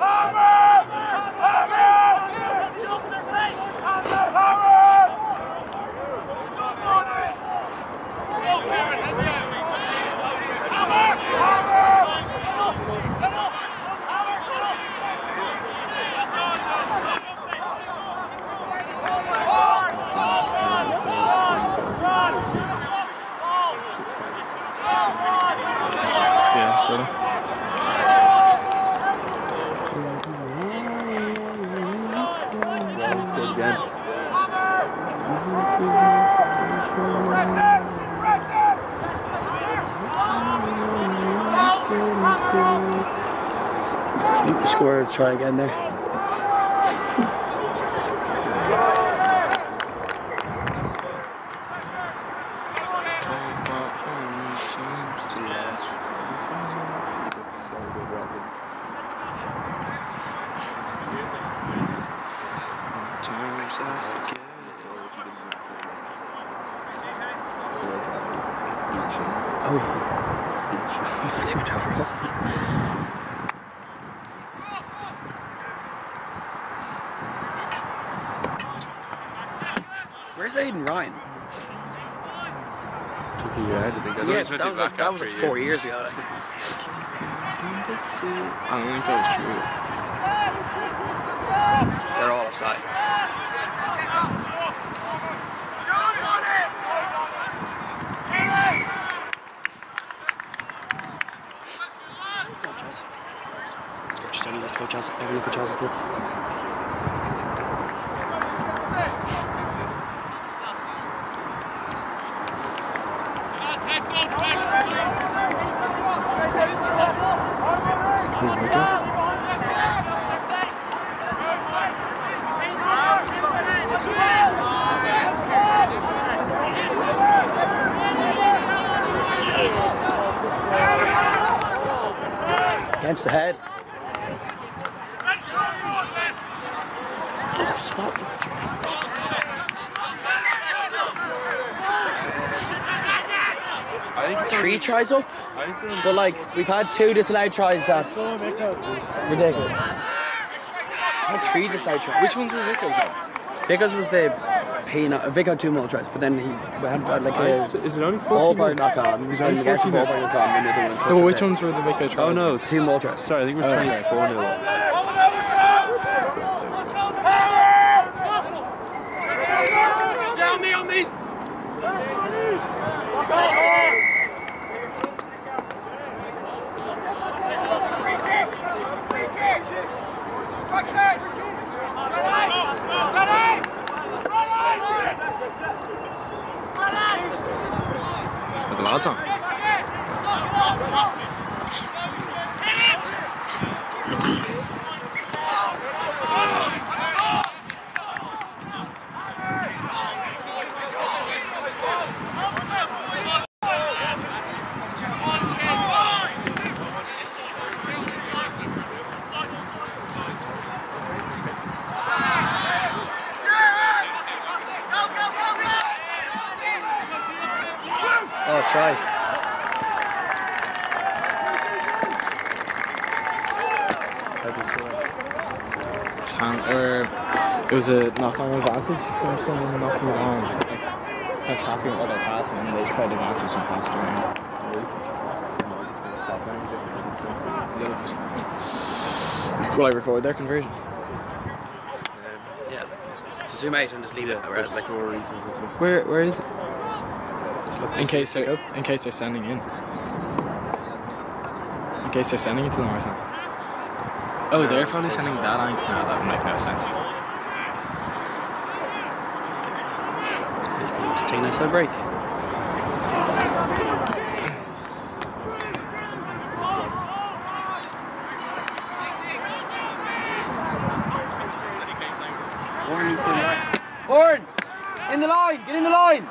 Score, try again there.
Times I forget.
Oh. Too tough for us. Where's Aiden Ryan?
Took a year out, I think.
I
Yeah,
was
that was, like, that was like four years ago.
I don't think that was true.
They're all offside. Let's go, Chelsea. Have a look at Chelsea's goal. Against the head. Three tries up? But like, we've had two disallowed tries that's ridiculous. Had three disallowed tries.
Which ones were Vickers?
Vickers was the peanut. Vic had two more tries, but then he had like a
Is it only 14?
ballpark.com.
He's
and
only
we got to
14 now.
ballpark.com and the other one.
No, which ones were the Vickers?
Oh no,
Two more tries.
sorry, I think we're
Oh,
24 nil. up.
Met de laatste.
Oh, try.
Hand, or it was a knock on advantage from someone knocking it on. Like, attacking while they're passing, and they just played advantage and passed around. Will I record their conversion?
Yeah. Zoom out and just leave it around. Like,
Four reasons.
Where where is it? In case they're in case they're sending in. In case they're sending it to the or something. Oh, they're probably sending that on. No, that would make no sense.
Nice break. Orn! In the line! Get in the line!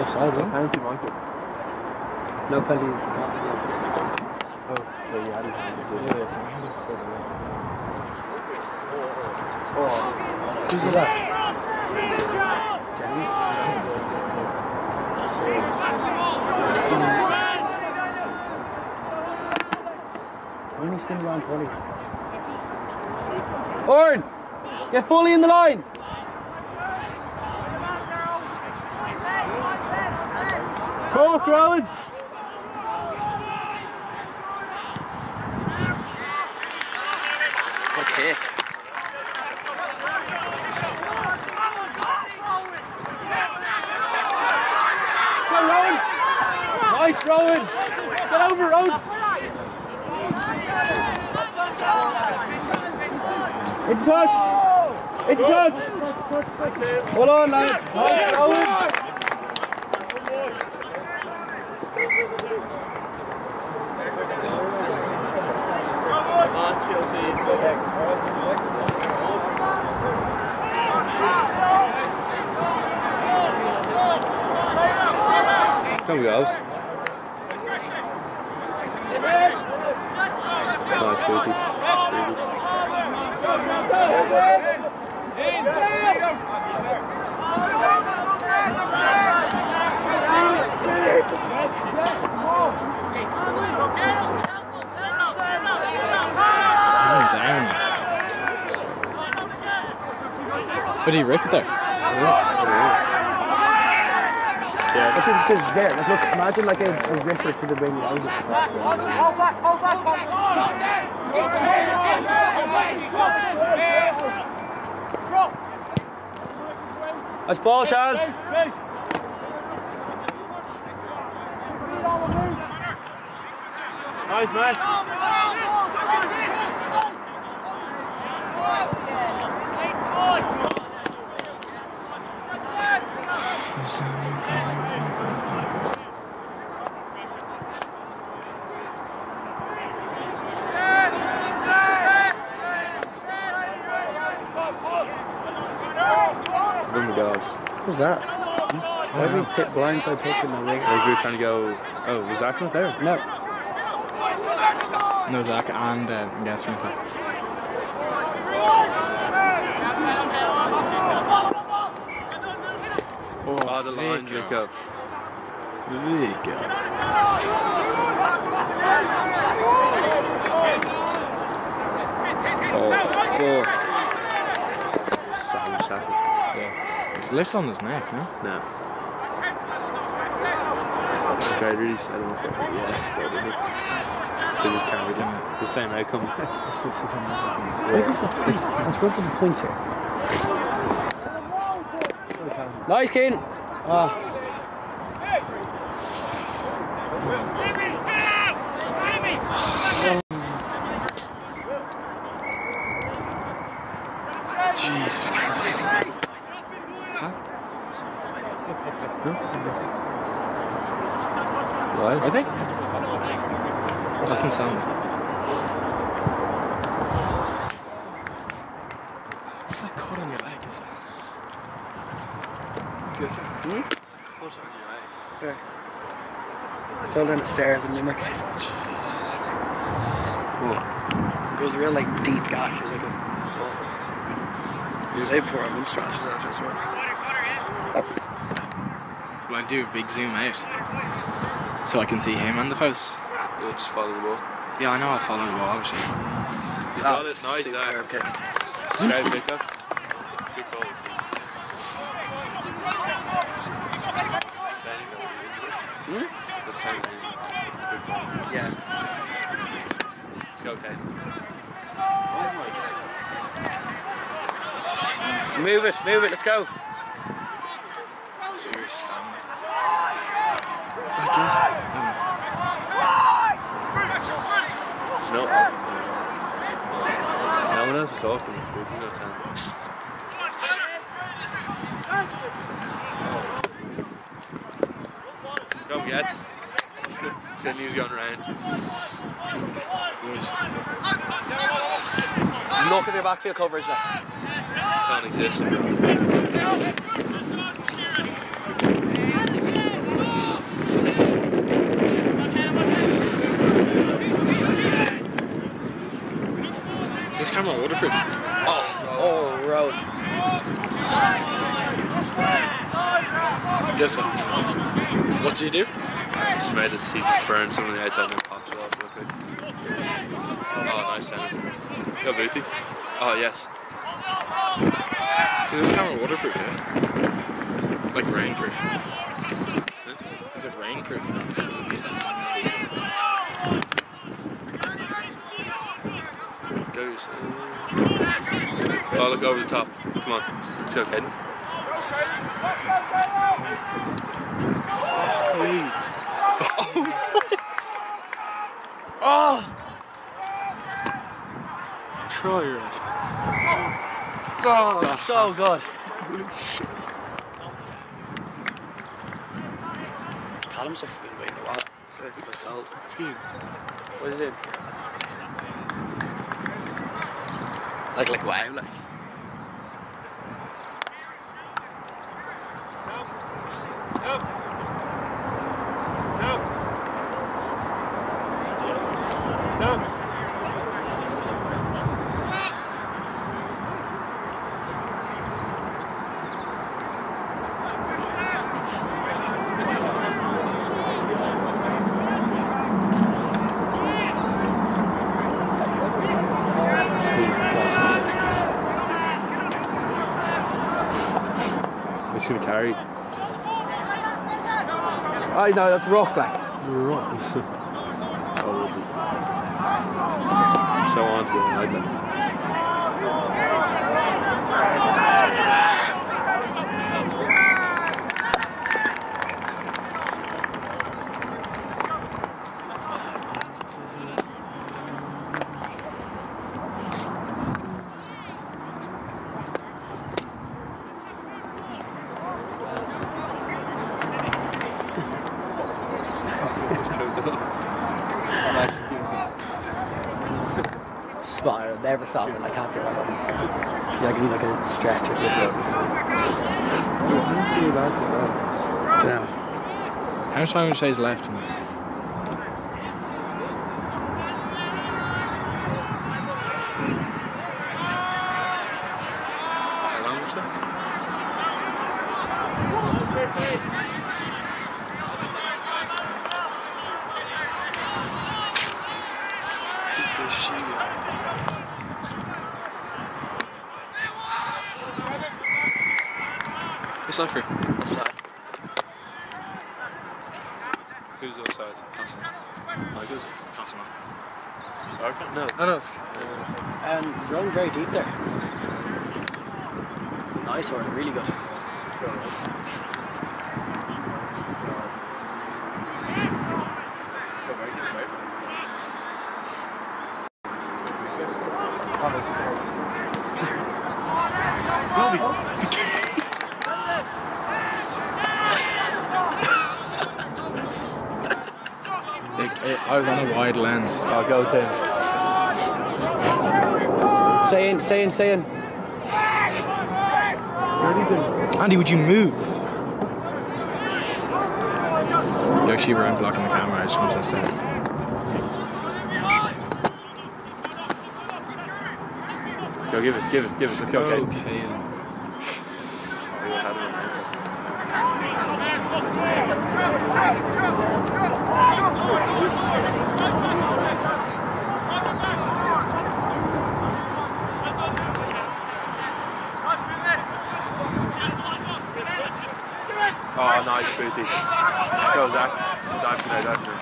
Offside, right?
Penalty monkey.
No penalty.
Oh, yeah, you had it.
Yeah, it's not 100% right.
Who's that? Jennings? When he spin around fully. Orn! Get fully in the line!
Talk, Alan!
Good kick.
Nice, Rowan! Get over, Rowan!
It's touch! It's touch! Hold on, lad.
Nice, Rowan!
Come goes. Nice, Booty.
Down, down. But he ripped there.
It's just, it's just there. Like, look, imagine like a, a ripper to the wing. That was it. Nice ball, Chaz.
Nice, man!
Pit blindside pick in the ring?
Like we were trying to go. Oh, was Zach not there?
No.
No, Zach and uh, Guess went up.
Oh, the line drink up. Oh, fuck. Savage tackle.
It's lift on his neck, no?
No. Tried really set him up there. Yeah, they didn't. They just carried him. The same outcome.
Let's go for the points here. Nice, Kane. Ah.
Jesus Christ.
What? Are they? Doesn't sound. What's that cut on your leg? Is
Fell down the stairs in Limerick. It was real like deep gash. It was like a. It was day before I went stretch. That's what I swear.
Will I do a big zoom out? So I can see him and the post?
You'll just follow the ball.
Yeah, I know I'll follow the ball, obviously.
You got it. Nice, Zach.
superb kick.
Great pickup.
Good goal.
The same. Yeah. Let's go, Kate.
Move it, move it, let's go.
Serious stamina.
There's no No one else is talking. There's no time. Go get. Finley's going around.
Look at their backfield coverage now.
It's non-existent.
Is this camera waterproof?
Oh, oh, road.
Yes, sir. What do you do?
Just made the seat just burn some of the outside and then popped it off real quick. Oh, nice sound. Go booty. Oh, yes.
Is this camera waterproof, yeah? Like rainproof. Huh? Is it rainproof?
Goes. Oh, look over the top. Come on. Let's go, Caden. Fuck me. Oh, Oh!
Try your
Oh, so good. Callum's a fucking waiting a while.
Basalt scheme.
What is it? Like, like, wow, like.
It's
I know, that's rock, like.
You're right. oh, was it? So on to it, I like that.
Spire, never saw it, I can't be right. Yeah, I can do like a stretch or You know.
Much time would say left in this?
Was that?
This shit.
It's not free.
Who's offside?
I just Sorry, no.
No, no, it's
Um, he's running very deep there. Nice one, really good.
It, it, I was on a wide lens.
I'll go Tim.
Stay in, stay in, stay in.
Andy, would you move? You actually weren't blocking the camera, I just wanted to say.
Let's go, give it, give it, give it. Let's go, Caden.
Okay.
Oh, you had it on the outside. Oh, nice booty. Go, Zach. Dive for now, dive for now.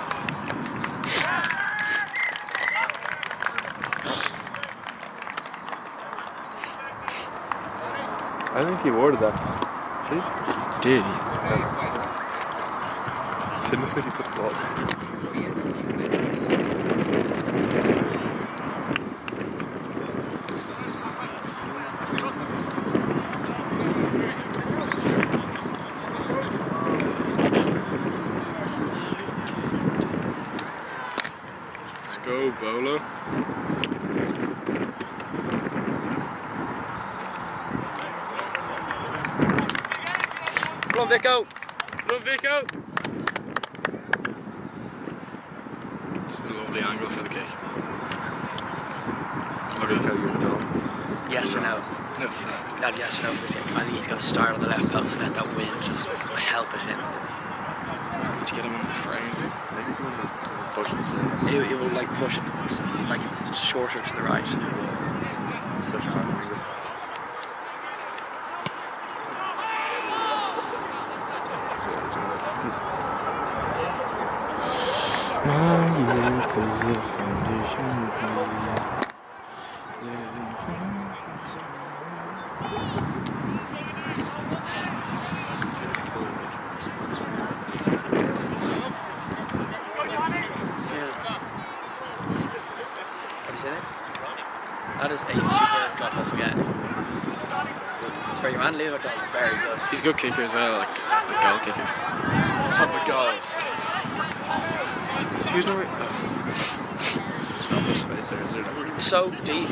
I think he awarded that.
Did
Didn't look like he put the ball. Let's go, Bolo.
Come on, Vico.
Come on, Vico. It's a lovely angle for the kick. Vico, you're dumb.
Yes or no?
No, sir.
Dad, yes or no for this game? I think he's going to start on the left post and let that wind just help it in.
Did you get him in the frame? Maybe he's going to push it through.
He, he will like push it like shorter to the right.
Such a hard angle.
My youth is a foundation.
That is a superb goal, don't forget. Sorry, your man Leo goal is very good.
He's a good kicker as well, like a goal kicker.
Oh my god.
Who's number? Oh. There's not much space there, is there?
So deep.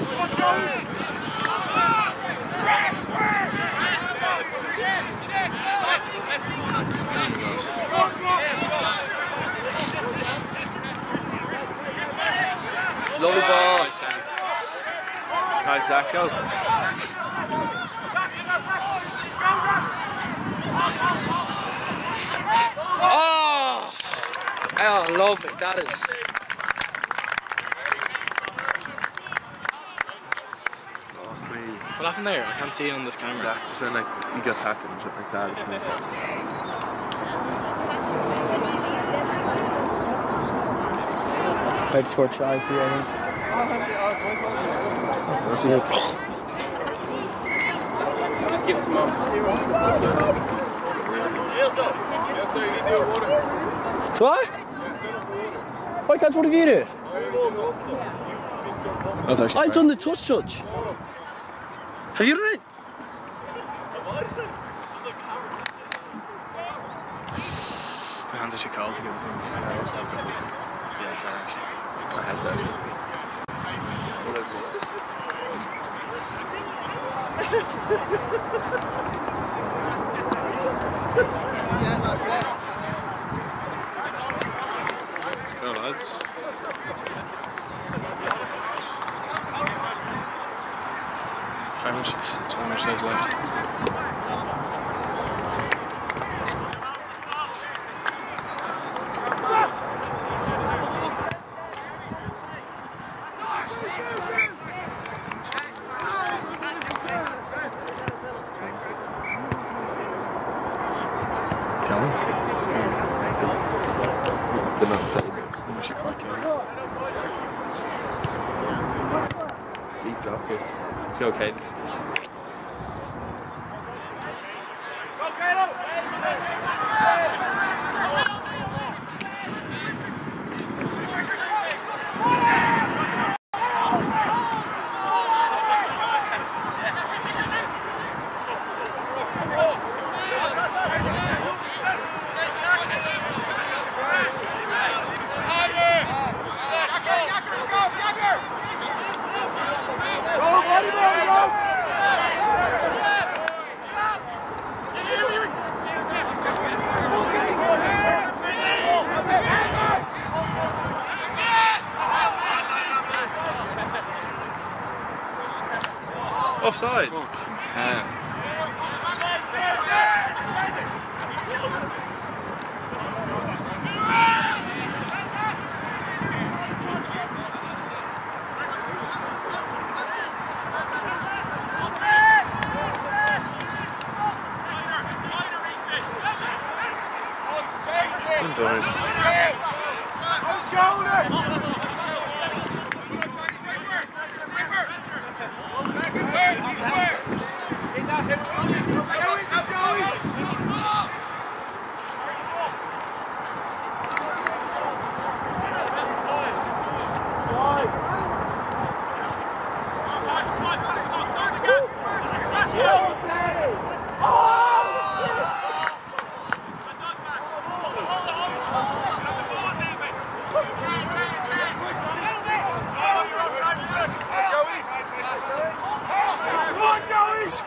Lovely ball.
Nice, Zach, go.
Oh! I love it. That is.
What happened there? I can't see it on this camera.
Zach just went like, you got tackled and shit like that.
I'd score try here, I think. What's it?
Just give us a moment.
What? Why can't one of you do it?
That's actually
I've done the touch touch. Have you done it?
My hands are too cold to get the thing. Yeah, fair actually.
I had that.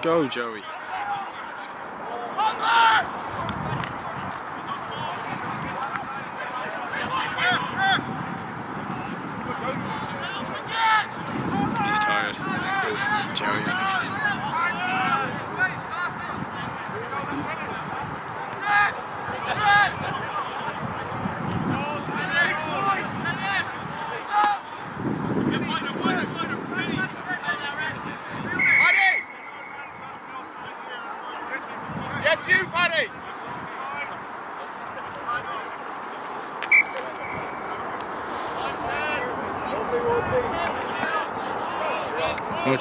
Go, Joey.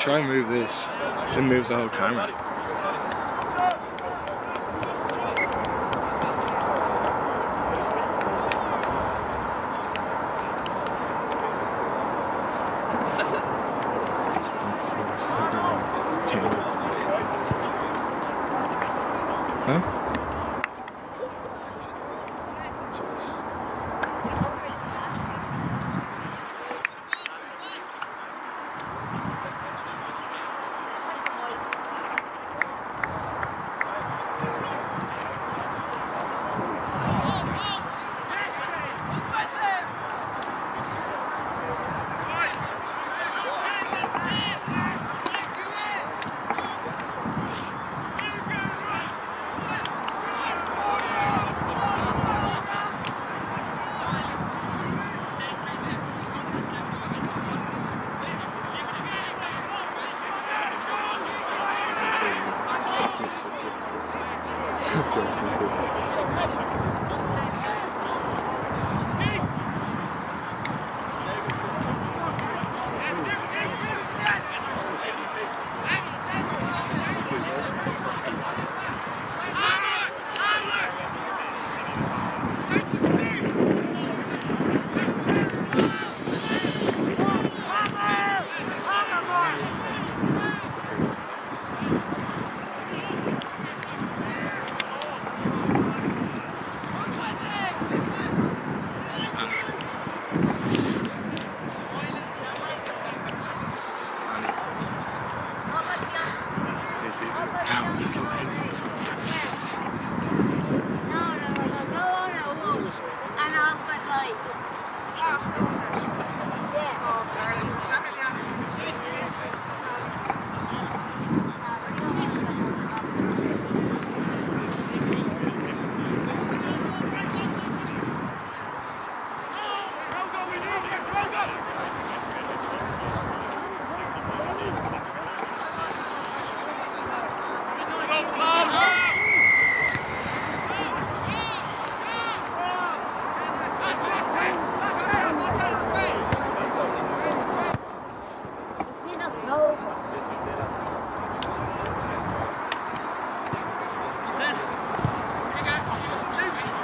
try and move this, it moves the whole camera.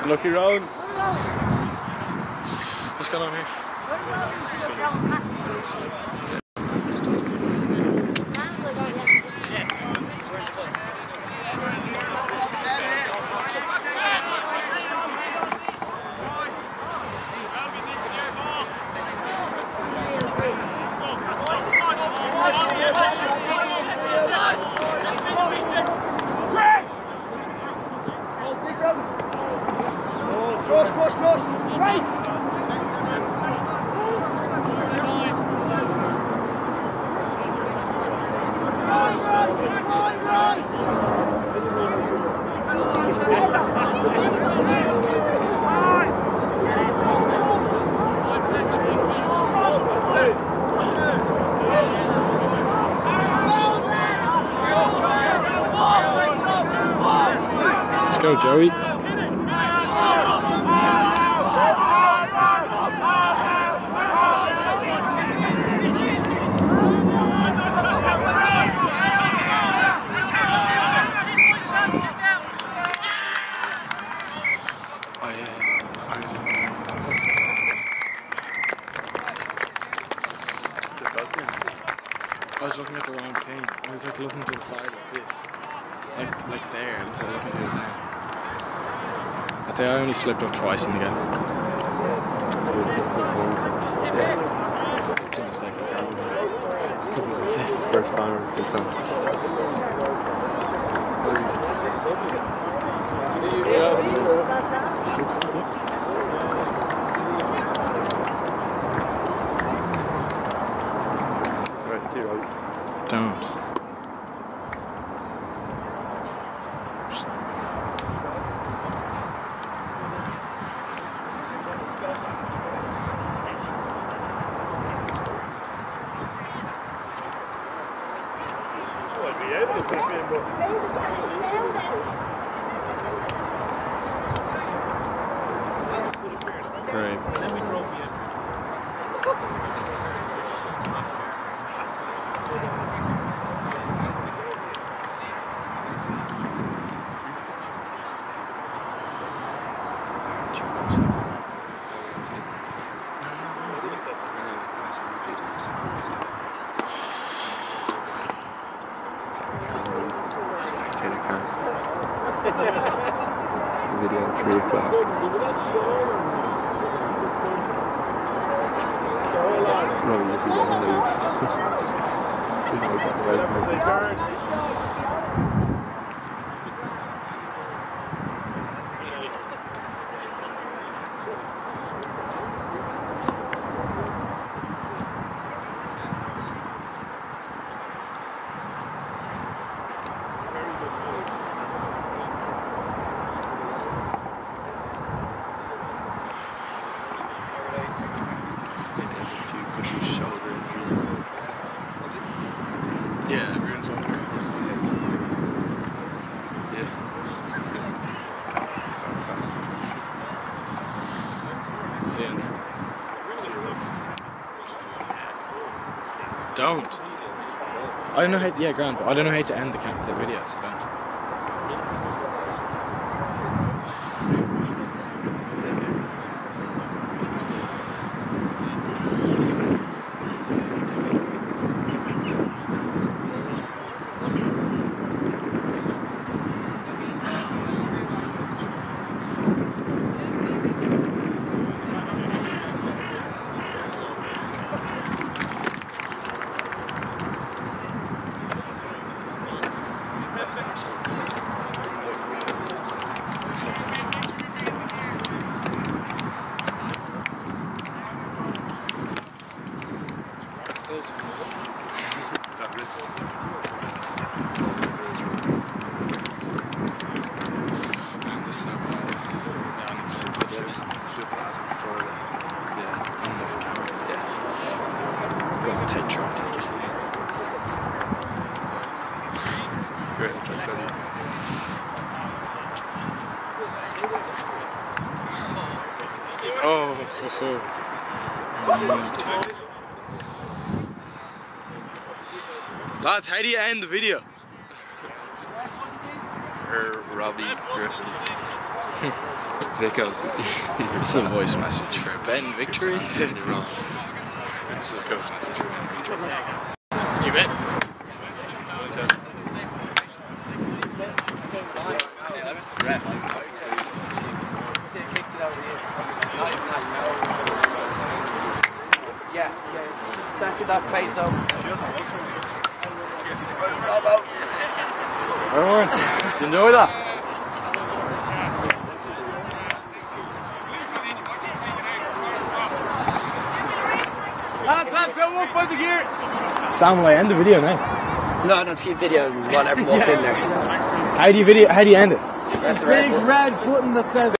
Lucky round. Joey. slipped up twice in the game. Two mistakes.
First time, first time.
I don't know how. Yeah, grand. But I don't know how to end the, cam- the video. So don't.
And just so bad. Yeah, I need to flip it. Yeah, this flip it for the. Yeah, on this camera. Yeah. Go on, take try, take it. Great, okay, good. Oh, ho, ho. Mm. How do you end the video? Or Robbie Griffin. Vico, here's a voice message for Ben Victory. Ghost message for Ben Victory. You bet.
Yeah, yeah. Second that face up.
Alright. Enjoy that. Sam, will I end the video now?
No, no, keep video and run everyone walks in there.
How do you video? How do you end it?
Press the red button.
red button that says